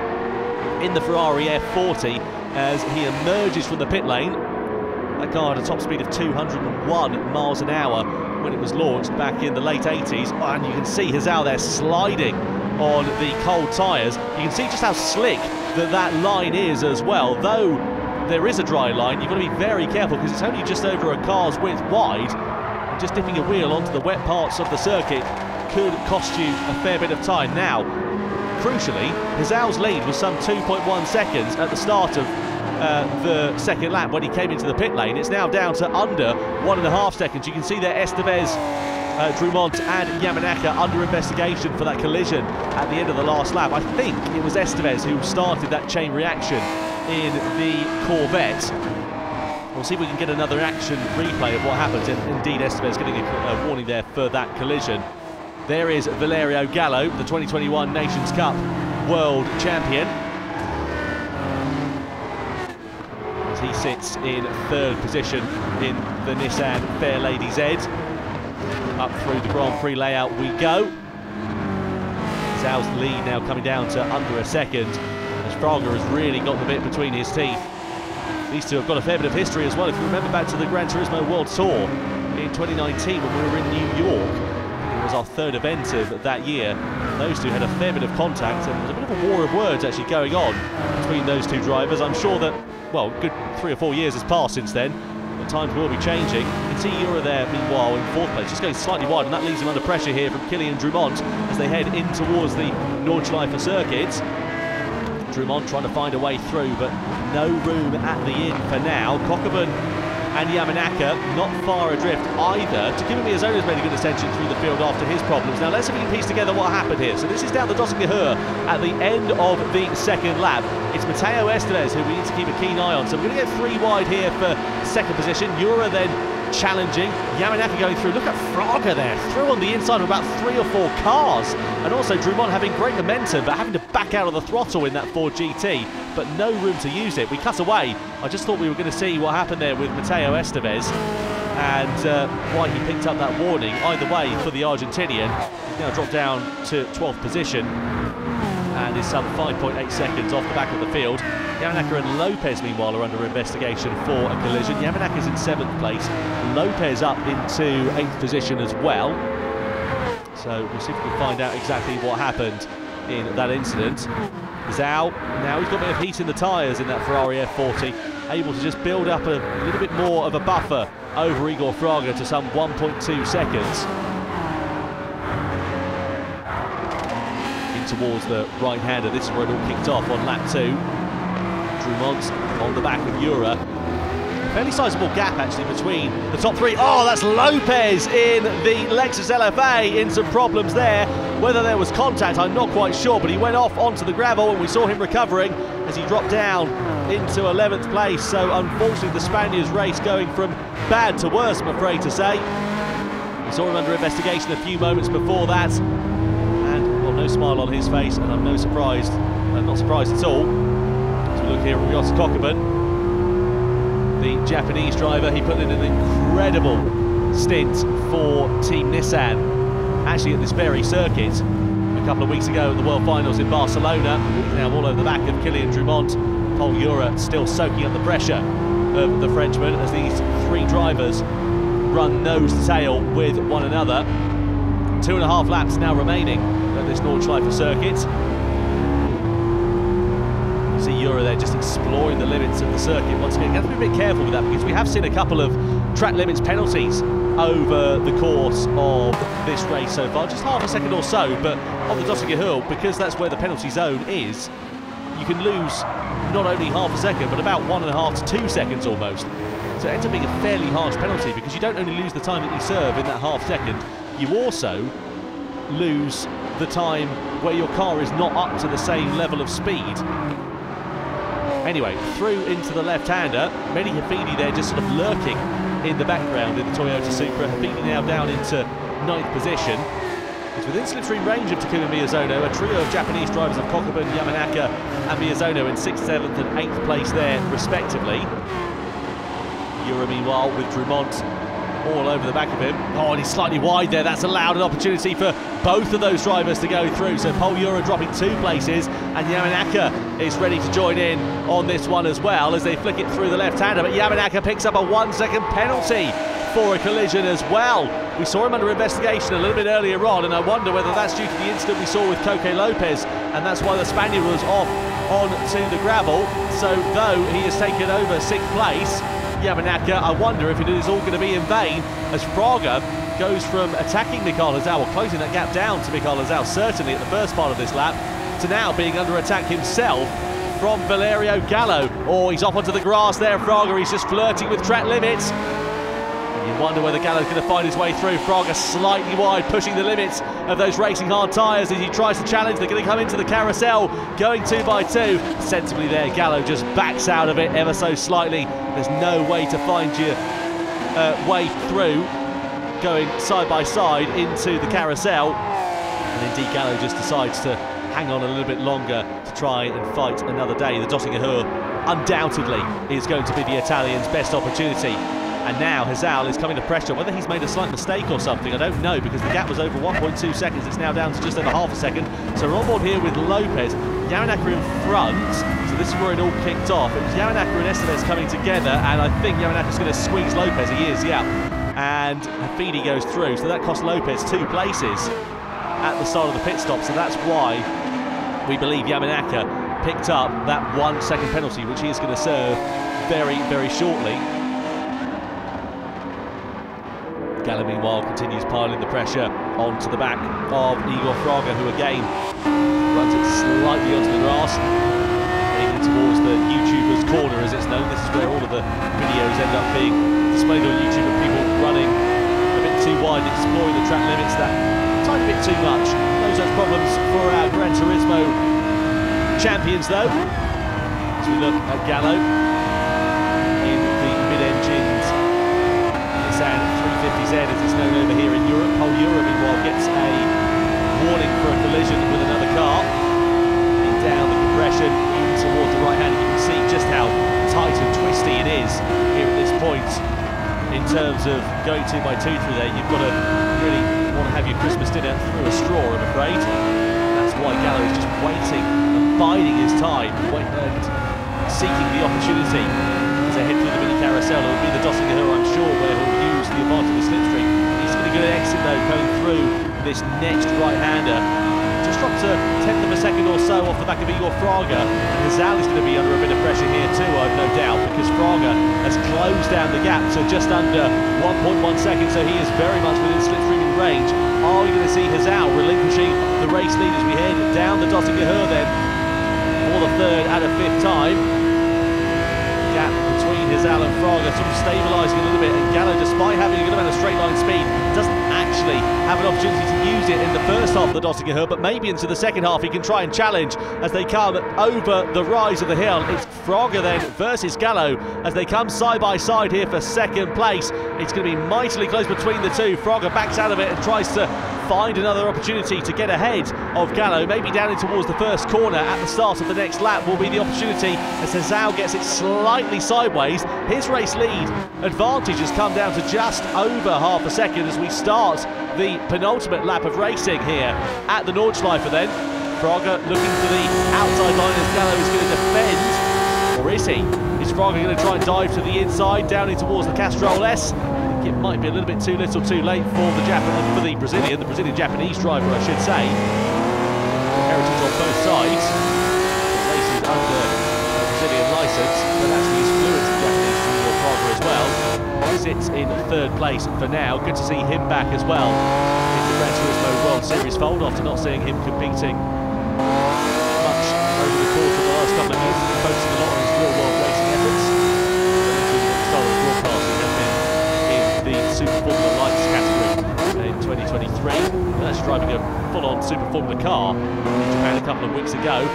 in the Ferrari F40 as he emerges from the pit lane. That car had a top speed of 201 miles an hour when it was launched back in the late 80s, and you can see Hizal there sliding on the cold tyres. You can see just how slick that that line is as well, though there is a dry line, you've got to be very careful because it's only just over a car's width wide just dipping a wheel onto the wet parts of the circuit could cost you a fair bit of time. Now, crucially, Hizal's lead was some 2.1 seconds at the start of uh, the second lap when he came into the pit lane. It's now down to under one and a half seconds. You can see there Estevez, uh, Drumont and Yamanaka under investigation for that collision at the end of the last lap. I think it was Estevez who started that chain reaction in the Corvette. We'll see if we can get another action replay of what happens. And indeed, is getting a, a warning there for that collision. There is Valerio Gallo, the 2021 Nations Cup world champion. As he sits in third position in the Nissan Fair Fairlady Z. Up through the Grand Prix layout we go. Zal's lead now coming down to under a second as Fraga has really got the bit between his teeth. These two have got a fair bit of history as well. If you remember back to the Gran Turismo World Tour in 2019 when we were in New York, it was our third event of that year. Those two had a fair bit of contact and there was a bit of a war of words actually going on between those two drivers. I'm sure that, well, good three or four years has passed since then. The times will be changing. You can see Urra there, meanwhile, in fourth place, just going slightly wide, and that leaves him under pressure here from Kylian Drumont as they head in towards the Nordschleife circuit. Drumont trying to find a way through, but no room at the inn for now. Kokubun and Yamanaka not far adrift either. Takumi Takuma has made a good ascension through the field after his problems. Now let's see if we can piece together what happened here. So this is down the Döttinger Höhe at the end of the second lap. It's Mateo Estevez who we need to keep a keen eye on. So we're going to get three wide here for second position. Urra then challenging. Yamanaka going through. Look at Fraga there, through on the inside of about three or four cars. And also Drumont having great momentum, but having to back out of the throttle in that Ford GT, but no room to use it. We cut away. I just thought we were going to see what happened there with Mateo Estevez and uh, why he picked up that warning. Either way, for the Argentinian, he's now dropped down to 12th position and is some 5.8 seconds off the back of the field. Yamanaka and Lopez, meanwhile, are under investigation for a collision. Yamanaka's in seventh place, Lopez up into eighth position as well. So we'll see if we can find out exactly what happened in that incident. Zhao, now he's got a bit of heat in the tyres in that Ferrari F40, able to just build up a little bit more of a buffer over Igor Fraga to some 1.2 seconds. Towards the right-hander, this is where it all kicked off on lap two. Drumont on the back of Urra. Fairly sizable gap actually between the top three. Oh, that's Lopez in the Lexus LFA in some problems there. Whether there was contact, I'm not quite sure, but he went off onto the gravel and we saw him recovering as he dropped down into 11th place. So unfortunately, the Spaniard's race going from bad to worse, I'm afraid to say. We saw him under investigation a few moments before that. Smile on his face, and I'm no surprised, I'm not surprised at all. Look here at Ryota Kokubun, the Japanese driver. He put in an incredible stint for Team Nissan, actually at this very circuit. A couple of weeks ago at the World Finals in Barcelona, now all over the back of Kylian Drumont, Pol Urra still soaking up the pressure of the Frenchman as these three drivers run nose to tail with one another. Two and a half laps now remaining this Nordschleife circuit. You see Urra there just exploring the limits of the circuit once again. You have to be a bit careful with that because we have seen a couple of track limits penalties over the course of this race so far, just half a second or so, but on the Döttinger Hill, because that's where the penalty zone is, you can lose not only half a second, but about one and a half to two seconds almost. So it ends up being a fairly harsh penalty because you don't only lose the time that you serve in that half second, you also lose the time where your car is not up to the same level of speed. Anyway, through into the left-hander, Mehdi Hafidi there just sort of lurking in the background in the Toyota Supra. Hafidi now down into ninth position. It's within slipstream range of Takuma Miyazono, a trio of Japanese drivers of Kokubun, Yamanaka and Miyazono in 6th, 7th and 8th place there respectively. Urra, meanwhile with Drumont all over the back of him. Oh, and he's slightly wide there. That's allowed an opportunity for both of those drivers to go through. So Pol Urra dropping two places, and Yamanaka is ready to join in on this one as well as they flick it through the left-hander. But Yamanaka picks up a one-second penalty for a collision as well. We saw him under investigation a little bit earlier on, and I wonder whether that's due to the incident we saw with Coque Lopez, and that's why the Spaniard was off onto the gravel. So though he has taken over sixth place, Yamanaka. I wonder if it is all going to be in vain as Fraga goes from attacking Mikail Hizal, or closing that gap down to Mikail Hizal, certainly at the first part of this lap, to now being under attack himself from Valerio Gallo. Oh, he's off onto the grass there, Fraga. He's just flirting with track limits. Wonder whether Gallo's going to find his way through. Fraga slightly wide, pushing the limits of those racing hard tyres as he tries to challenge. They're going to come into the carousel, going two by two. Sensibly there, Gallo just backs out of it ever so slightly. There's no way to find your uh, way through, going side by side into the carousel. And indeed, Gallo just decides to hang on a little bit longer to try and fight another day. The Döttinger Hill undoubtedly is going to be the Italian's best opportunity and now Hizal is coming to pressure. Whether he's made a slight mistake or something, I don't know, because the gap was over 1.2 seconds. It's now down to just over half a second. So we're on board here with Lopez. Yamanaka in front. So this is where it all kicked off. It was Yamanaka and Estevez coming together, and I think Yamanaka's going to squeeze Lopez. He is, yeah. And Hafidi goes through. So that cost Lopez two places at the start of the pit stop. So that's why we believe Yamanaka picked up that one second penalty, which he is going to serve very, very shortly. Gallo, meanwhile, continues piling the pressure onto the back of Igor Fraga, who again runs it slightly onto the grass, heading towards the YouTuber's corner, as it's known. This is where all of the videos end up being displayed on YouTube of people running a bit too wide, exploring the track limits that tiny bit too much. Those are problems for our Gran Turismo champions, though. As we look at Gallo in the mid-engined Nissan 350Z as it's known over here in Europe. Pol Urra meanwhile gets a warning for a collision with another car. Heading down the compression in towards the right hand. You can see just how tight and twisty it is here at this point. In terms of going two by two through there, you've got to really want to have your Christmas dinner through a straw, I'm afraid. That's why Gallo is just waiting and biding his time, and uh, seeking the opportunity to head through the mini carousel. It will be the Hill, I'm sure, where he'll the advantage of the slipstream. He's going to get an exit though, going through this next right-hander. Just dropped a tenth of a second or so off the back of Igor Fraga. Hizal is going to be under a bit of pressure here too, I've no doubt, because Fraga has closed down the gap to just under 1.1 seconds, so he is very much within slipstreaming range. Are we going to see Hizal relinquishing the race lead as we head down the Döttinger Hill then for the third and a fifth time? Hizal and Fraga sort of stabilising a little bit and Gallo despite having a good amount of straight line speed doesn't actually have an opportunity to use it in the first half of the Döttinger Hill but maybe into the second half he can try and challenge as they come over the rise of the hill. It's Fraga then versus Gallo as they come side by side here for second place. It's going to be mightily close between the two. Fraga backs out of it and tries to find another opportunity to get ahead of Gallo, maybe down in towards the first corner at the start of the next lap will be the opportunity as Hizal gets it slightly sideways. His race lead advantage has come down to just over half a second as we start the penultimate lap of racing here at the Nordschleife then. Fraga looking for the outside line as Gallo is going to defend Or is he? Is Fraga going to try and dive to the inside, down in towards the Castrol S? Think it might be a little bit too little too late for the Japan for the Brazilian, the Brazilian Japanese driver, I should say. Heritage on both sides. The race is under a Brazilian licence, but actually is fluent in Japanese Junior Fraga as well. Sits in third place for now. Good to see him back as well in the Gran Turismo World Series fold after not seeing him competing much over the course of the last couple of years. He's been focusing a lot on his real world racing efforts. The style of broadcasting has been in the Super Formula Lights category in 2023. That's driving a full-on Super Formula car in Japan a couple of weeks ago.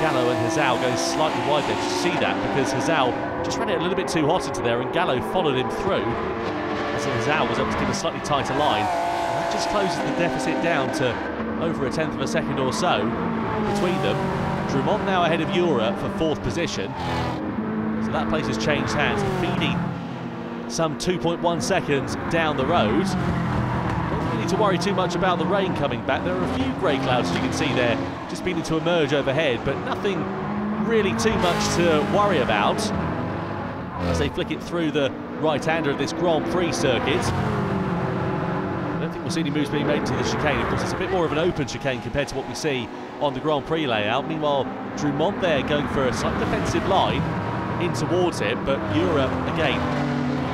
Gallo and Hizal going slightly wide there. See that? Because Hizal just ran it a little bit too hot into there and Gallo followed him through. As Hizal was able to keep a slightly tighter line. And that just closes the deficit down to over a tenth of a second or so between them. Drumont now ahead of Urra for fourth position. So that place has changed hands. Feeding some 2.1 seconds down the road. Need to worry too much about the rain coming back. There are a few grey clouds, you can see there, just beginning to emerge overhead, but nothing really too much to worry about as they flick it through the right-hander of this Grand Prix circuit. I don't think we'll see any moves being made to the chicane. Of course, it's a bit more of an open chicane compared to what we see on the Grand Prix layout. Meanwhile, Drumont there going for a slight defensive line in towards it, but Urra, again,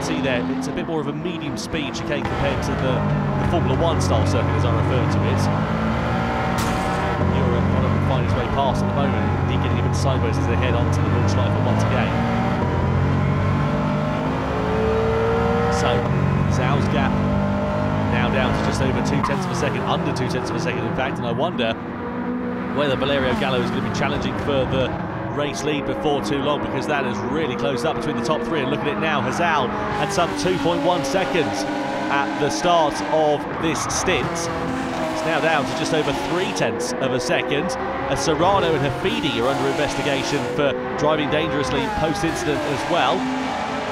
see there, it's a bit more of a medium speed chicane compared to the, the Formula One style circuit as I refer to it. Urra trying to find his way past at the moment, indeed getting a bit sideways as they head onto the Nordschleife once again. So, Zhao's gap now down to just over two tenths of a second, under two tenths of a second, in fact. And I wonder whether Valerio Gallo is going to be challenging for the race lead before too long because that has really closed up between the top three. And look at it now, Hizal had some 2.1 seconds at the start of this stint. It's now down to just over three tenths of a second. As Serrano and Hafidi are under investigation for driving dangerously post-incident as well.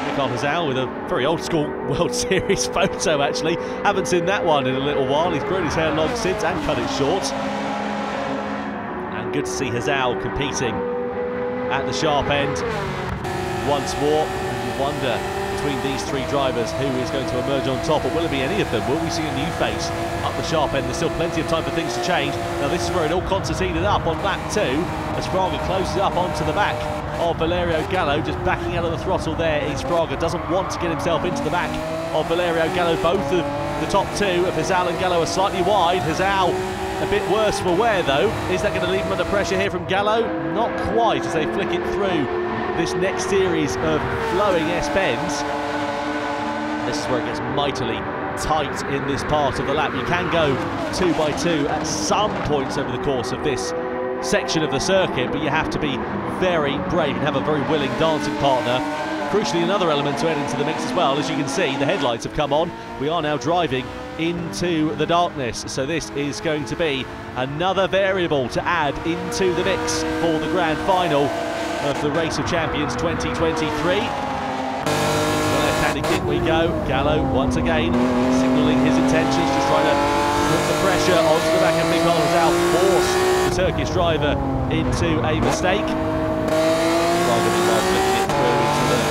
Mikail Hizal with a very old school World Series photo actually. Haven't seen that one in a little while. He's grown his hair long since and cut it short. And good to see Hizal competing at the sharp end once more. You wonder between these three drivers who is going to emerge on top, or will it be any of them? Will we see a new face up the sharp end? There's still plenty of time for things to change. Now this is where it all concertinaed up on lap two as Fraga closes up onto the back of Valerio Gallo, just backing out of the throttle there is Fraga, doesn't want to get himself into the back of Valerio Gallo. Both of the top two of Hizal and Gallo are slightly wide. Hizal a bit worse for wear though. Is that going to leave him under pressure here from Gallo? Not quite as they flick it through this next series of flowing S-bends. This is where it gets mightily tight in this part of the lap. You can go two by two at some points over the course of this section of the circuit, but you have to be very brave and have a very willing dancing partner. Crucially, another element to add into the mix as well. As you can see, the headlights have come on. We are now driving into the darkness, so this is going to be another variable to add into the mix for the grand final of the Race of Champions 2023. Left-handed kick we go. Gallo once again signalling his intentions, just trying to put the pressure onto the back of Mikail Hizal, force the Turkish driver into a mistake. While it through into the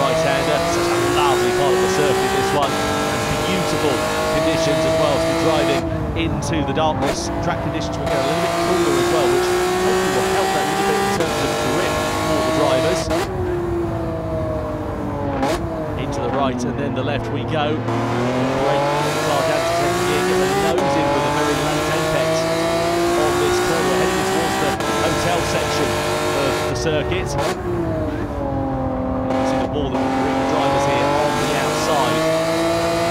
right-hander. Such a lovely part of the circuit, this one. Beautiful conditions as well be driving into the darkness. Track conditions will get a little bit cooler as well, which hopefully will help that little bit in terms of grip for the drivers into the right and then the left we go. Great car down to second gear, get the nose in with a very late apex on this corner, heading towards the hotel section of the circuit. You see the wall that will bring the drivers here on the outside.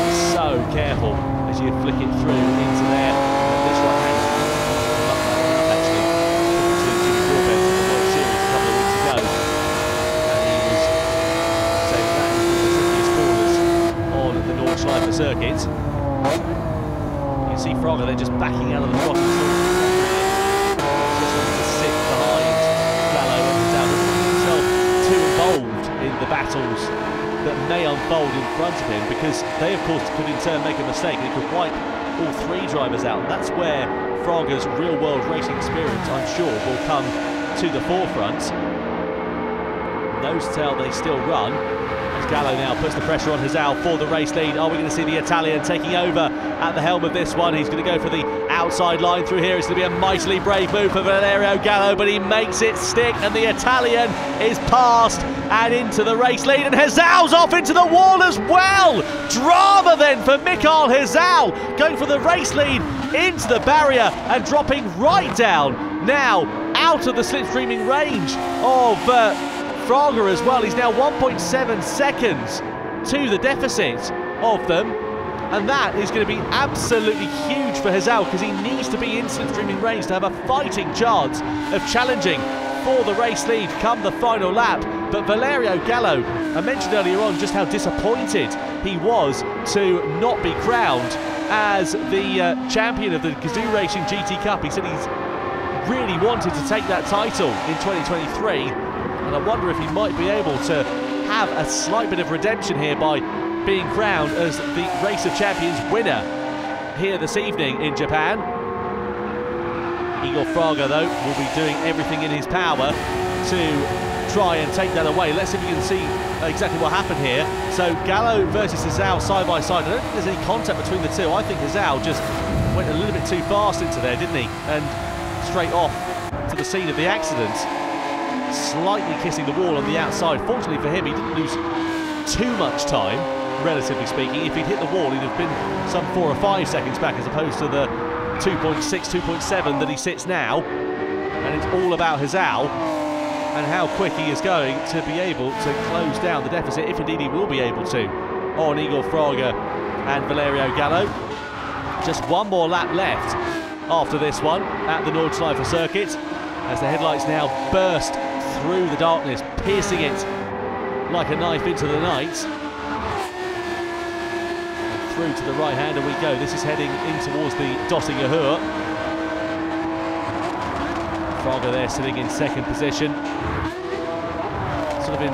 Be so as you flick it through into there. And this right hand actually to Jimmy World Series a of weeks ago. That is one of the corners on the Nordschleife circuit. You can see Fraga there just backing out of the in the battles that may unfold in front of him because they, of course, could in turn make a mistake and it could wipe all three drivers out. That's where Fraga's real-world racing experience, I'm sure, will come to the forefront. Nose tail they still run. As Gallo now puts the pressure on Hizal for the race lead. Are we going to see the Italian taking over at the helm of this one? He's going to go for the outside line through here. It's going to be a mightily brave move for Valerio Gallo, but he makes it stick, and the Italian is past and into the race lead. And Hizal's off into the wall as well. Drama then for Mikail Hizal, going for the race lead into the barrier and dropping right down. Now out of the slipstreaming range of uh, as well. He's now 1.7 seconds to the deficit of them. And that is going to be absolutely huge for Hizal because he needs to be in slipstreaming range to have a fighting chance of challenging for the race lead come the final lap. But Valerio Gallo, I mentioned earlier on just how disappointed he was to not be crowned as the uh, champion of the Gazoo Racing GT Cup. He said he's really wanted to take that title in 2023 and I wonder if he might be able to have a slight bit of redemption here by being crowned as the Race of Champions winner here this evening in Japan. Igor Fraga, though, will be doing everything in his power to try and take that away. Let's see if we can see uh, exactly what happened here. So Gallo versus Hizal side by side. I don't think there's any contact between the two. I think Hizal just went a little bit too fast into there, didn't he? And straight off to the scene of the accident, slightly kissing the wall on the outside. Fortunately for him, he didn't lose too much time, relatively speaking. If he'd hit the wall, he'd have been some four or five seconds back as opposed to the 2.6, 2.7 that he sits now. And it's all about Hizal and how quick he is going to be able to close down the deficit, if indeed he will be able to, on Igor Fraga and Valerio Gallo. Just one more lap left after this one at the Nordschleife circuit as the headlights now burst through the darkness, piercing it like a knife into the night. And through to the right hander we go. This is heading in towards the Döttinger Höhe. Fraga there sitting in second position. Sort of in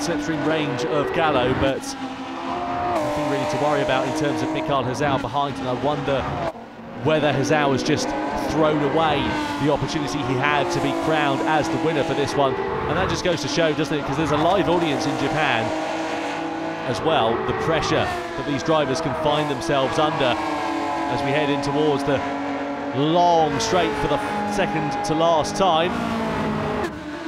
slipstream range of Gallo, but nothing really to worry about in terms of Mikail Hizal behind. And I wonder whether Hizal has just thrown away the opportunity he had to be crowned as the winner for this one. And that just goes to show, doesn't it? Because there's a live audience in Japan as well, the pressure that these drivers can find themselves under as we head in towards the long straight for the second to last time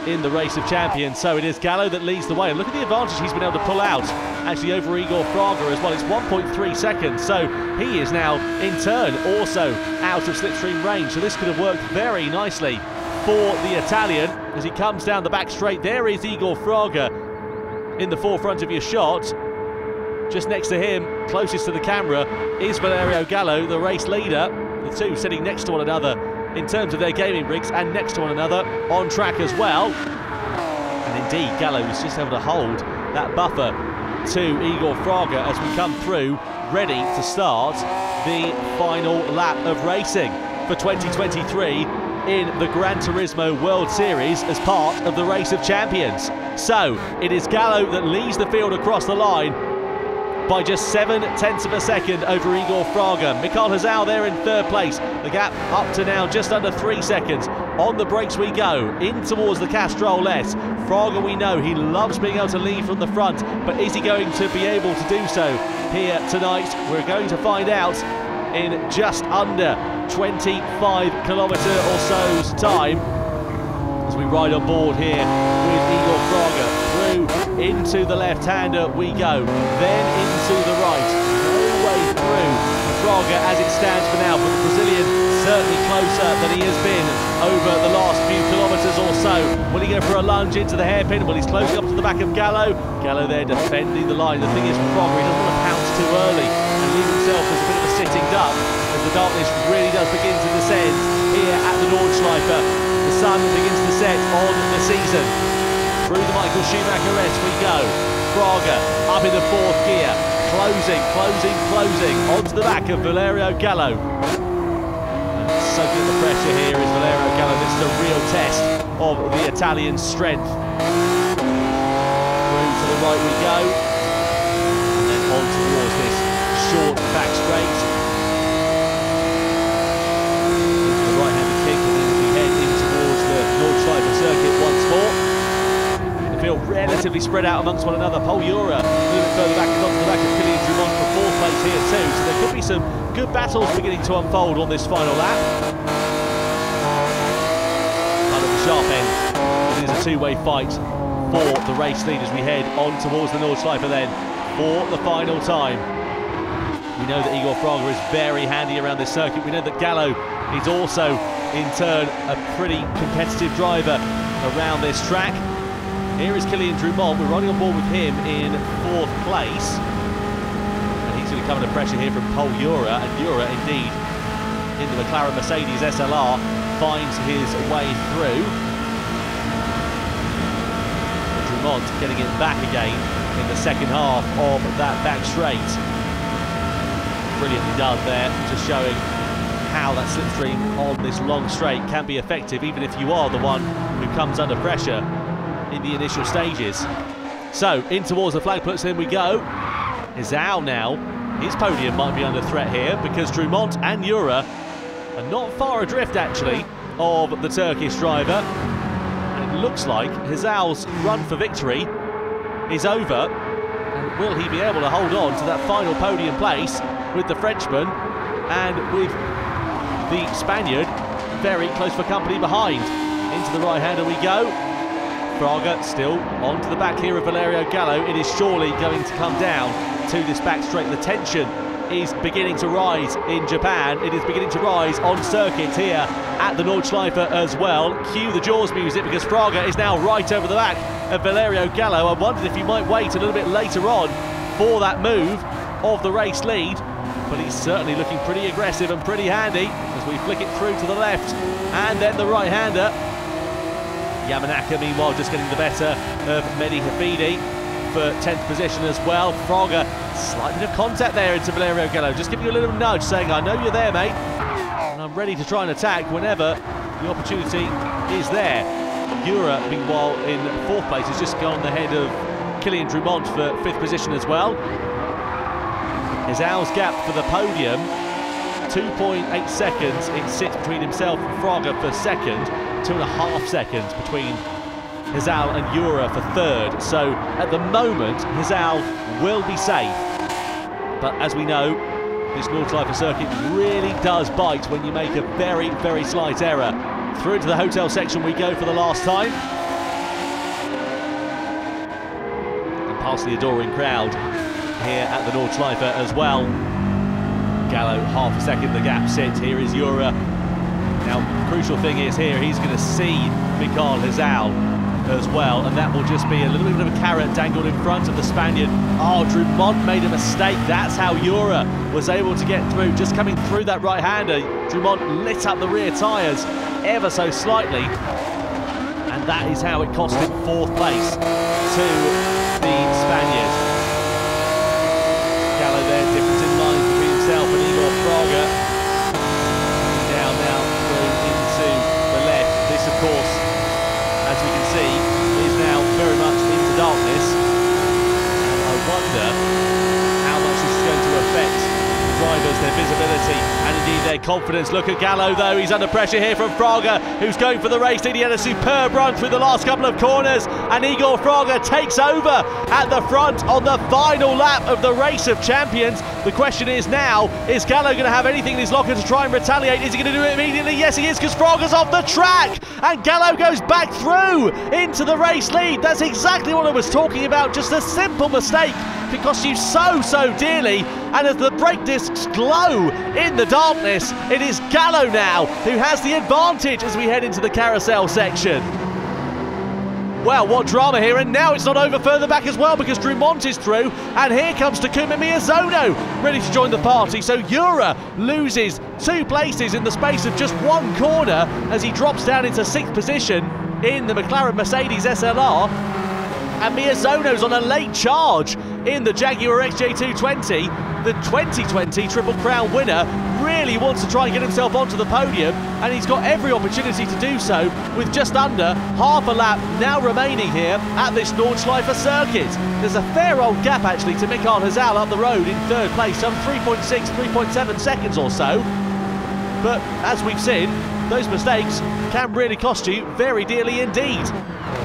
in the race of champions. So it is Gallo that leads the way. And look at the advantage he's been able to pull out actually over Igor Fraga as well. It's 1.3 seconds. So he is now in turn also out of slipstream range. So this could have worked very nicely for the Italian as he comes down the back straight. There is Igor Fraga in the forefront of your shot. Just next to him, closest to the camera, is Valerio Gallo, the race leader. Two sitting next to one another in terms of their gaming rigs and next to one another on track as well. And indeed, Gallo was just able to hold that buffer to Igor Fraga as we come through, ready to start the final lap of racing for 2023 in the Gran Turismo World Series as part of the Race of Champions. So it is Gallo that leads the field across the line by just seven tenths of a second over Igor Fraga. Mikail Hizal there in third place. The gap up to now just under three seconds. On the brakes we go, in towards the Castrol S. Fraga, we know he loves being able to lead from the front, but is he going to be able to do so here tonight? We're going to find out in just under 25 kilometre or so's time as we ride on board here with Igor Fraga into the left-hander we go, then into the right, no way through Fraga as it stands for now, but the Brazilian certainly closer than he has been over the last few kilometres or so. Will he go for a lunge into the hairpin? Well, he's closing up to the back of Gallo. Gallo there defending the line. The thing is, Fraga, he doesn't want to pounce too early and leave himself as a bit of a sitting duck as the darkness really does begin to descend here at the Nordschleife. The sun begins to set on the season. Through the Michael Schumacher S we go. Fraga up in the fourth gear. Closing, closing, closing onto the back of Valerio Gallo. And soaking the pressure here is Valerio Gallo. This is a real test of the Italian strength. Through to the right we go. And then on towards this short back straight. Into the right-handed kick and then we head in towards the Nordschleife circuit once more. The field still relatively spread out amongst one another. Pol Urra a little further back and onto the back of Kylian Drumont for fourth place here too. So there could be some good battles beginning to unfold on this final lap. Kind of the sharp end. It is a two-way fight for the race lead as we head on towards the Nordschleife then for the final time. We know that Igor Fraga is very handy around this circuit. We know that Gallo is also, in turn, a pretty competitive driver around this track. Here is Kylian Drumont. We're running on board with him in fourth place. And he's going to come under pressure here from Pol Urra. And Urra, indeed, in the McLaren Mercedes SLR, finds his way through. Drumont getting it back again in the second half of that back straight brilliantly done there, just showing how that slipstream on this long straight can be effective, even if you are the one who comes under pressure in the initial stages. So, in towards the Flugplatz we go. Hizal now, his podium might be under threat here because Drumont and Urra are not far adrift actually of the Turkish driver. It looks like Hizal's run for victory is over. And will he be able to hold on to that final podium place with the Frenchman and with the Spaniard very close for company behind. Into the right-hander we go. Fraga still onto the back here of Valerio Gallo. It is surely going to come down to this back straight. The tension is beginning to rise in Japan. It is beginning to rise on circuit here at the Nordschleife as well. Cue the Jaws music because Fraga is now right over the back of Valerio Gallo. I wondered if he might wait a little bit later on for that move of the race lead but he's certainly looking pretty aggressive and pretty handy as we flick it through to the left and then the right-hander. Yamanaka, meanwhile, just getting the better of Mehdi Hafidi for 10th position as well. Fraga, slight bit of contact there into Valerio Gallo, just giving you a little nudge saying, I know you're there, mate, and I'm ready to try and attack whenever the opportunity is there. Urra, meanwhile, in fourth place, has just gone ahead of Kylian Drumont for fifth position as well. Hizal's gap for the podium, 2.8 seconds. It sits between himself and Fraga for second, two and a half seconds between Hizal and Urra for third. So at the moment, Hizal will be safe. But as we know, this Nordschleife circuit really does bite when you make a very, very slight error. Through into the hotel section we go for the last time. And past the adoring crowd here at the Nordschleife as well. Gallo half a second the gap sits. Here is Urra. Now, crucial thing is here, he's going to see Mikail Hizal as well, and that will just be a little bit of a carrot dangled in front of the Spaniard. Oh, Drumont made a mistake. That's how Urra was able to get through, just coming through that right-hander. Drumont lit up the rear tyres ever so slightly, and that is how it cost him fourth place to the Spaniard. Gallo there, difference in lines between himself and Igor Fraga. Down now through into the left. This, of course, as we can see, is now very much into darkness. And I wonder how much this is going to affect the drivers, their visibility, and indeed their confidence. Look at Gallo, though. He's under pressure here from Fraga, who's going for the race lead. He had a superb run through the last couple of corners, and Igor Fraga takes over at the front on the final lap of the race of champions. The question is now, is Gallo going to have anything in his locker to try and retaliate? Is he going to do it immediately? Yes, he is, because Fraga's off the track, and Gallo goes back through into the race lead. That's exactly what I was talking about. Just a simple mistake cost you so, so dearly. And as the brake discs glow in the darkness, it is Gallo now who has the advantage as we head into the carousel section. Well, what drama here, and now it's not over further back as well because Drumont is through, and here comes Takuma Miyazono ready to join the party. So Urra loses two places in the space of just one corner as he drops down into sixth position in the McLaren Mercedes SLR. And Miyazono's on a late charge in the Jaguar XJ220. The 2020 Triple Crown winner really wants to try and get himself onto the podium, and he's got every opportunity to do so with just under half a lap now remaining here at this Nordschleife circuit. There's a fair old gap actually to Mikail Hizal up the road in third place, some 3.6, 3.7 seconds or so. But as we've seen, those mistakes can really cost you very dearly indeed.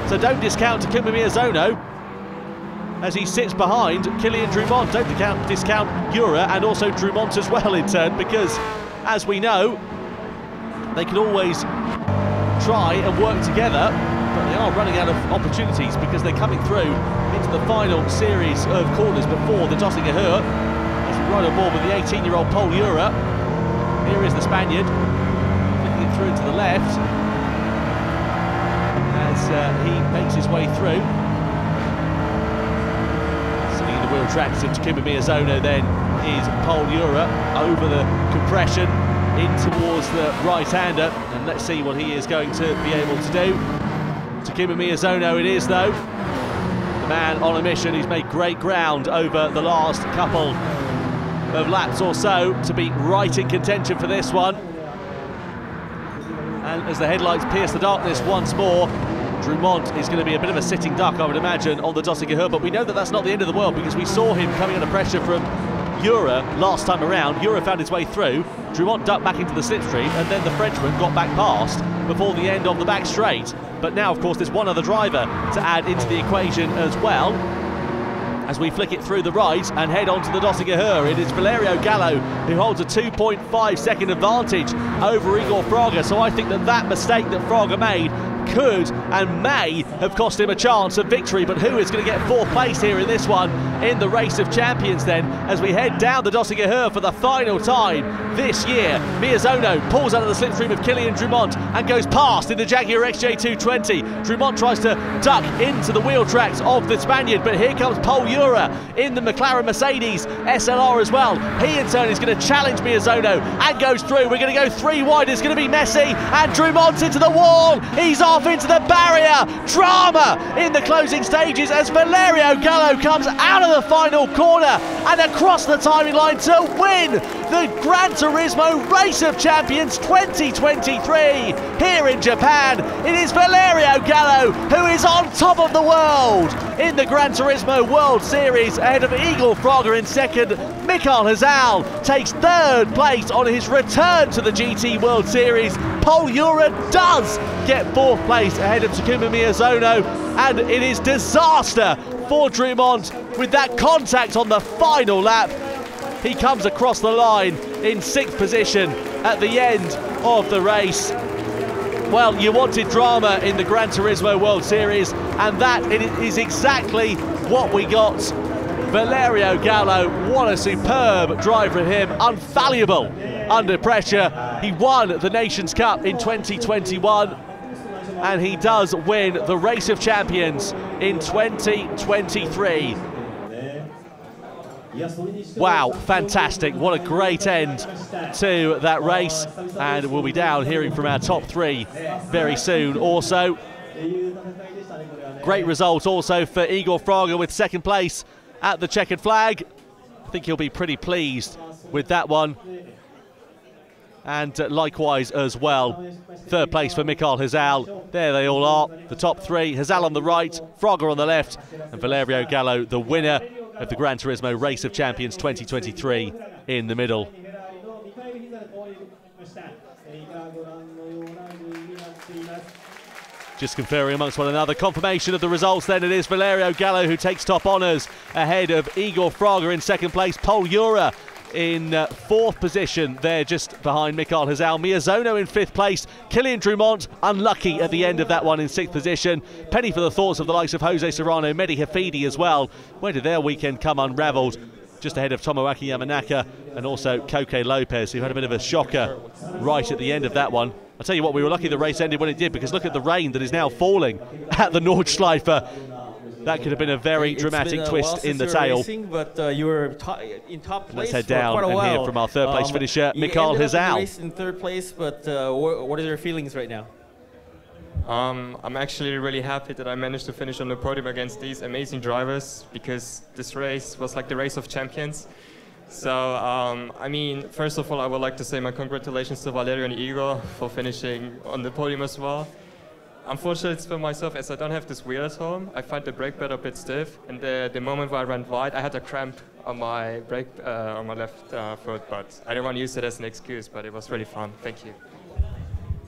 So don't discount Takuma Miyazono as he sits behind Kylian Drumont. Don't discount, discount Urra and also Drumont as well in turn because, as we know, they can always try and work together, but they are running out of opportunities because they're coming through into the final series of corners before the Döttinger Höhe. As we ride on board with the 18-year-old Pol Urra. Here is the Spaniard, flicking it through to the left as uh, he makes his way through. Tracks of Takuma Miyazono then is Pol Urra over the compression in towards the right-hander and let's see what he is going to be able to do. Takuma Miyazono it is though. The man on a mission, he's made great ground over the last couple of laps or so to be right in contention for this one. And as the headlights pierce the darkness once more, Drumont is going to be a bit of a sitting duck, I would imagine, on the Döttinger Höhe, but we know that that's not the end of the world because we saw him coming under pressure from Urra last time around. Urra found his way through, Drumont ducked back into the slipstream, and then the Frenchman got back past before the end of the back straight. But now, of course, there's one other driver to add into the equation as well. As we flick it through the right and head on to the Höhe, it is Valerio Gallo who holds a 2.5 second advantage over Igor Fraga. So I think that that mistake that Fraga made could and may have cost him a chance of victory. But who is going to get fourth place here in this one in the race of champions then as we head down the Döttinger Höhe for the final time this year. Miyazono pulls out of the slipstream of Kylian Drumont and goes past in the Jaguar XJ220. Drumont tries to duck into the wheel tracks of the Spaniard, but here comes Pol Urra in the McLaren Mercedes SLR as well. He in turn is going to challenge Miyazono and goes through. We're going to go three wide. It's going to be Messi and Drumont into the wall. He's off into the barrier. Drama in the closing stages as Valerio Gallo comes out of the final corner and across the timing line to win the Gran Turismo Race of Champions 2023 here in Japan. It is Valerio Gallo who is on top of the world in the Gran Turismo World Series ahead of Igor Fraga in second. Mikail Hizal takes third place on his return to the GT World Series. Pol Urra does get fourth place ahead of Takuma Miyazono and it is disaster for Drumont with that contact on the final lap. He comes across the line in sixth position at the end of the race. Well, you wanted drama in the Gran Turismo World Series, and that is exactly what we got. Valerio Gallo, what a superb drive from him, unfallible under pressure. He won the Nations Cup in 2021 and he does win the Race of Champions in 2023. Wow, fantastic. What a great end to that race. And we'll be down hearing from our top three very soon. Also, great result also for Igor Fraga with second place at the checkered flag. I think he'll be pretty pleased with that one and uh, likewise as well. Third place for Mikail Hizal. There they all are, the top three. Hizal on the right, Fraga on the left, and Valerio Gallo, the winner of the Gran Turismo Race of Champions 2023 in the middle. Just conferring amongst one another. Confirmation of the results then. It is Valerio Gallo who takes top honours ahead of Igor Fraga in second place. Pol Urra in uh, fourth position there just behind Mikail Hizal. Miyazono in fifth place. Kylian Drumont unlucky at the end of that one in sixth position. Penny for the thoughts of the likes of Jose Serrano, Mehdi Hafidi as well. Where did their weekend come unravelled? Just ahead of Tomoaki Yamanaka and also Coque Lopez, who had a bit of a shocker right at the end of that one. I'll tell you what, we were lucky the race ended when it did because look at the rain that is now falling at the Nordschleife that could have been a very it's dramatic twist in the tail. Racing, but uh, you were in top place Let's head down and hear from our third place um, finisher, Mikail Hizal. in third place, but uh, what are your feelings right now? Um, I'm actually really happy that I managed to finish on the podium against these amazing drivers because this race was like the race of champions. So, um, I mean, first of all, I would like to say my congratulations to Valerio and Igor for finishing on the podium as well. Unfortunately for myself, as I don't have this wheel at home, I find the brake pad a bit stiff. And the, the moment where I ran wide, I had a cramp on my brake uh, on my left uh, foot. But I don't want to use it as an excuse. But it was really fun. Thank you.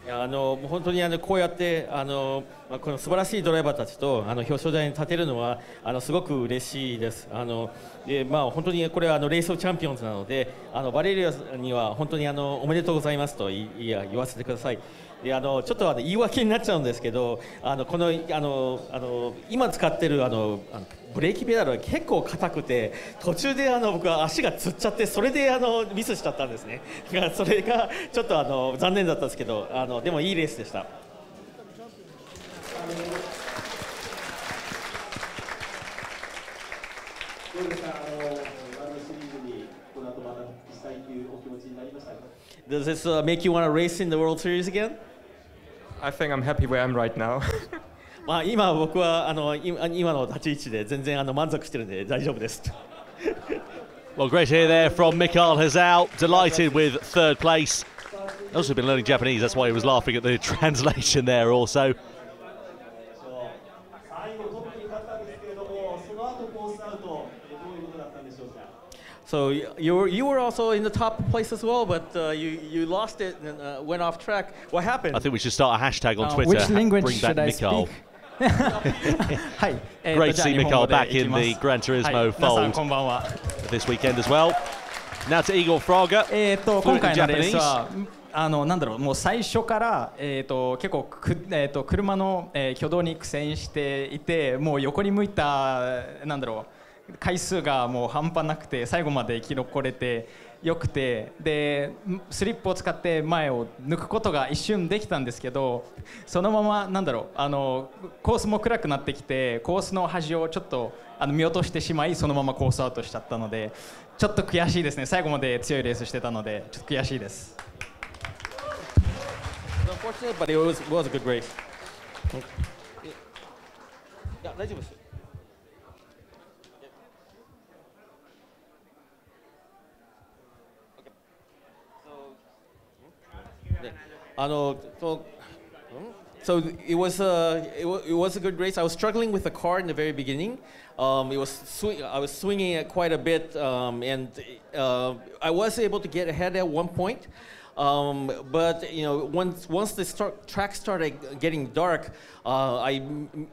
いやあの本当にあのこうやってあのまあこの素晴らしいドライバーたちとあの表彰台に立てるのはあのすごく嬉しいです。あのでまあ本当にこれはあのレースオチャンピオンズなので、あのバレリアには本当にあのおめでとうございますといいや言わせてください。いやあのちょっとあの言い訳になっちゃうんですけど、あのこのあのあの今使ってるあのあのブレーキペダルは結構硬くて途中であの僕は足がつっちゃってそれであのミスしちゃったんですね。それがちょっとあの残念だったんですけど、あのでもいいレースでした。Does this uh, make you want to race in the World Series again? I think I'm happy where I'm right now. まあ今僕はあの今の立ち位置で全然あの満足してるんで大丈夫です。well, great hear there from Mikail Hizal, delighted with third place. Also been learning Japanese, that's why he was laughing at the translation there also. So you were, you were also in the top place as well, but uh, you you lost it and uh, went off track. What happened? I think we should start a hashtag on Uh, Twitter. which language Bring back should I Mikhail. speak? はい、えーと Great to see Mikhail back in ます the Gran Turismo fold んこんばんは。this weekend as well. Now to Igor Fraga. えー、と今回のレー Japanese スはあのなんだろうもう最初から、えー、と結構く、えー、と車の、えー挙動に苦戦していてもう横に向いたなんだろう回数がもう半端なくて最後まで生き残れてよくてでスリップを使って前を抜くことが一瞬できたんですけどそのままなんだろうあのコースも暗くなってきてコースの端をちょっとあの見落としてしまいそのままコースアウトしちゃったのでちょっと悔しいですね。最後まで強いレースしてたのでちょっと悔しいです。いや大丈夫です。I know. So, it was a it, it, was a good race. I was struggling with the car in the very beginning. Um, it was I was swinging it quite a bit, um, and uh, I was able to get ahead at one point. Um, but you know, once once the start, track started getting dark, uh, I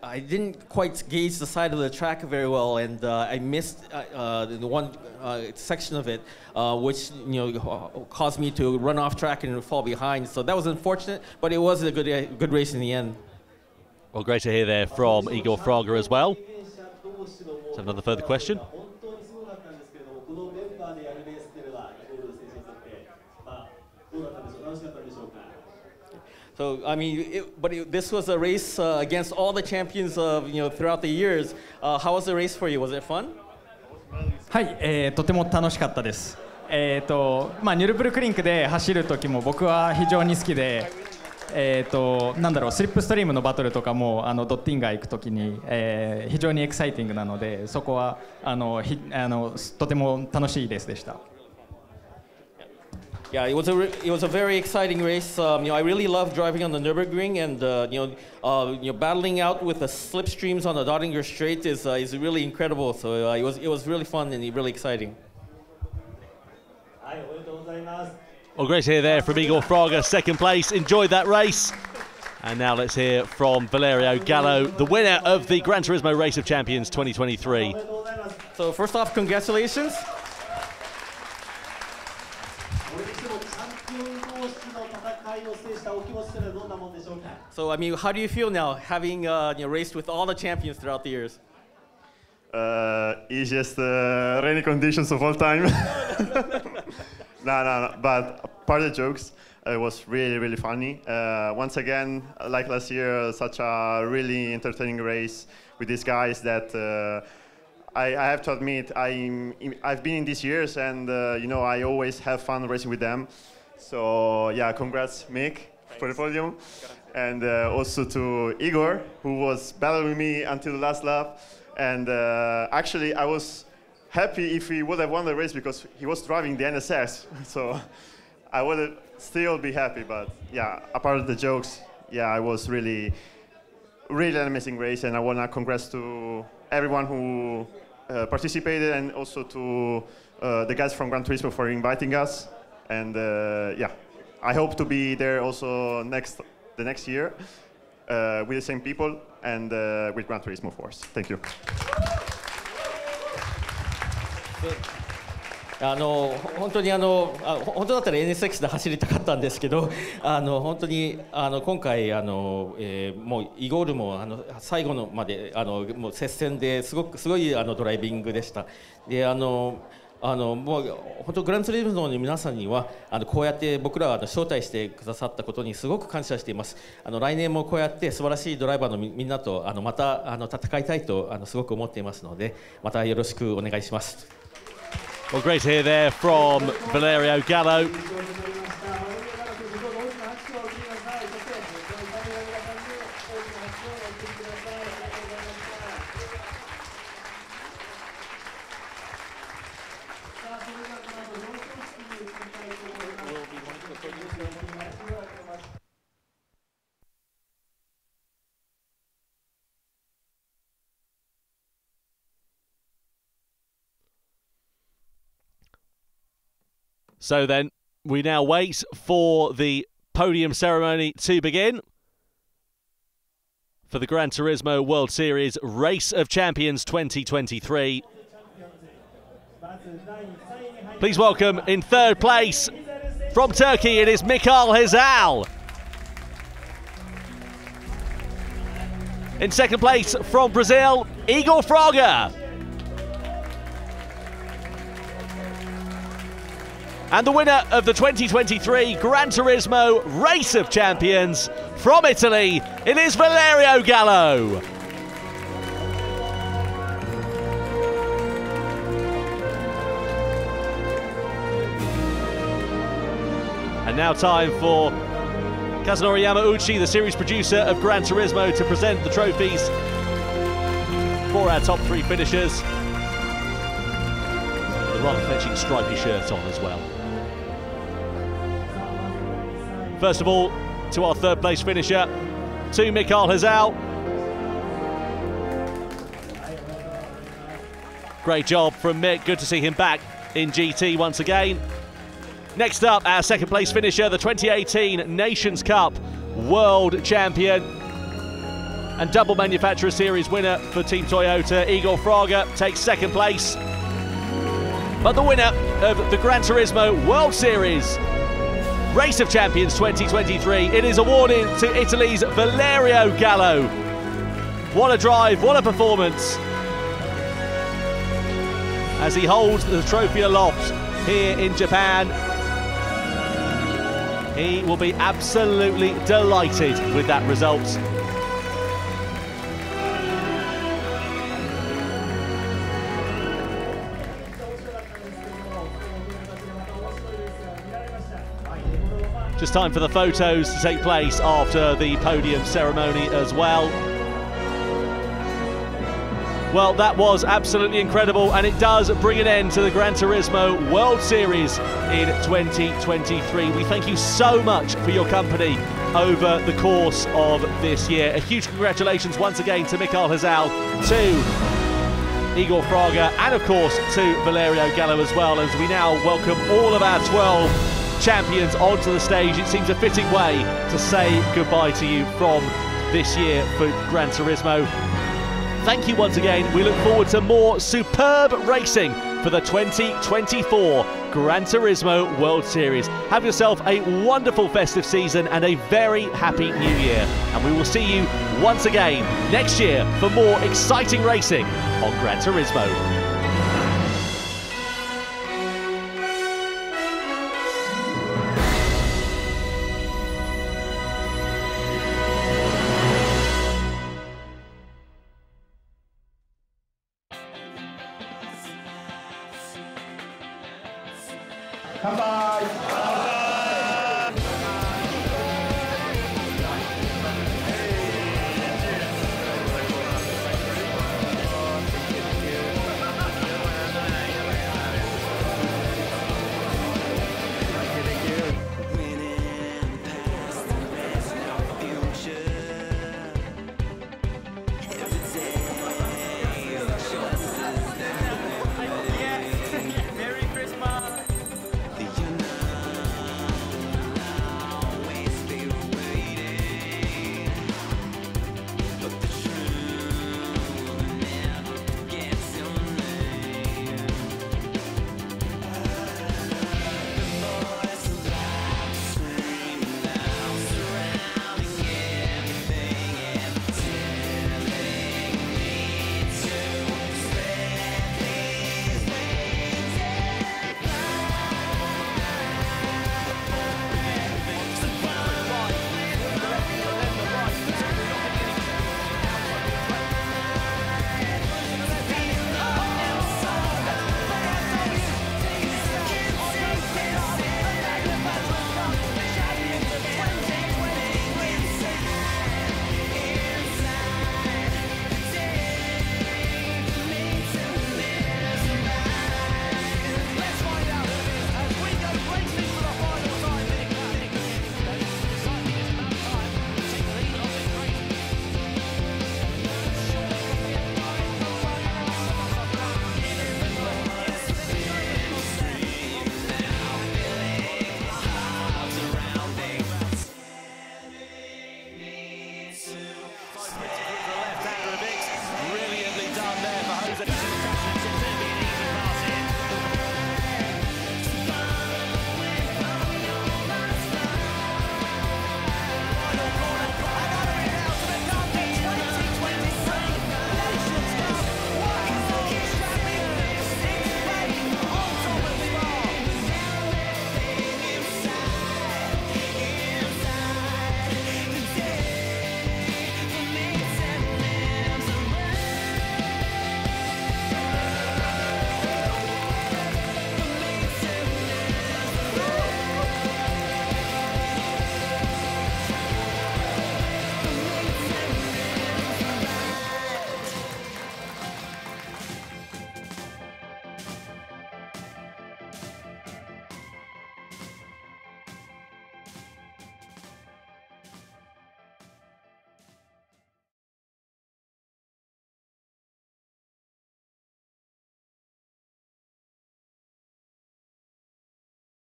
I didn't quite gauge the side of the track very well, and uh, I missed uh, uh the one uh, section of it, uh, which you know caused me to run off track and fall behind. So that was unfortunate, but it was a good a good race in the end. Well, great to hear there from Igor Fraga as well. Have another further question. So I mean, it, but it, this was a race uh, against all the champions of you know throughout the years. Uh, how was the race for you? Was it fun? はい、えーとても楽しかったです。えーとまあ、ニュルブルクリンクで走る時も僕は非常に好きで、えー、となんだろうスリップストリームのバトルとかもあのドッティンガー行く時に、えー非常にエキサイティングなのでそこはあのひあのとても楽しいレースでした。Yeah, it was a it was a very exciting race. Um, you know, I really love driving on the Nurburgring, and uh, you know, uh, you know, battling out with the slipstreams on the Dottinger Straight is uh, is really incredible. So uh, it was it was really fun and really exciting. Well, great to hear there from Igor Fraga, second place. Enjoyed that race. And now let's hear from Valerio Gallo, the winner of the Gran Turismo Race of Champions 2023. So first off, congratulations. So I mean, how do you feel now, having uh, you know, raced with all the champions throughout the years? uh, easiest uh, rainy conditions of all time. no, no, no. But part of the jokes, it was really, really funny. Uh, once again, like last year, such a really entertaining race with these guys that. Uh, I, I have to admit, I'm, I've been in these years, and uh, you know I always have fun racing with them. So yeah, congrats, Mick, for the podium, and uh, also to Igor, who was battling me until the last lap. And uh, actually, I was happy if he would have won the race because he was driving the NSX. So I would still be happy. But yeah, apart of the jokes, yeah, I was really, really an amazing race, and I want to congrats to everyone who uh, participated and also to uh, the guys from Gran Turismo for inviting us. And uh, yeah, I hope to be there also next the next year uh, with the same people and uh, with Gran Turismo Force. Thank you. あの本当にあのあ本当だったら NSX で走りたかったんですけどあの本当にあの今回あの、えー、もうイゴールもあの最後のまであのもう接戦ですごくすごいあのドライビングでしたであのあのもう本当グランツリームの皆さんにはあのこうやって僕らは招待してくださったことにすごく感謝していますあの来年もこうやって素晴らしいドライバーのみんなとあのまたあの戦いたいとあのすごく思っていますのでまたよろしくお願いします。Well, great to hear there from Valerio Gallo. So then, we now wait for the podium ceremony to begin for the Gran Turismo World Series Race of Champions 2023. Please welcome in third place from Turkey, it is Mikail Hizal. In second place from Brazil, Igor Fraga. And the winner of the 2023 Gran Turismo Race of Champions from Italy, it is Valerio Gallo. And now time for Kazunori Yamauchi, the series producer of Gran Turismo, to present the trophies for our top three finishers. The rather fetching stripy shirt on as well. First of all, to our third place finisher, to Mikail Hizal. Great job from Mick. Good to see him back in GT once again. Next up, our second place finisher, the 2018 Nations Cup World Champion and double manufacturer series winner for Team Toyota, Igor Fraga, takes second place. But the winner of the Gran Turismo World Series Race of Champions 2023. It is awarded to Italy's Valerio Gallo. What a drive, what a performance. As he holds the trophy aloft here in Japan. He will be absolutely delighted with that result. Just time for the photos to take place after the podium ceremony as well. Well, that was absolutely incredible, and it does bring an end to the Gran Turismo World Series in 2023. We thank you so much for your company over the course of this year. A huge congratulations once again to Mikail Hizal, to Igor Fraga, and of course to Valerio Gallo as well, as we now welcome all of our 12 champions onto the stage. It seems a fitting way to say goodbye to you from this year for Gran Turismo. Thank you once again. We look forward to more superb racing for the 2024 Gran Turismo World Series. Have yourself a wonderful festive season and a very happy new year. And we will see you once again next year for more exciting racing on Gran Turismo.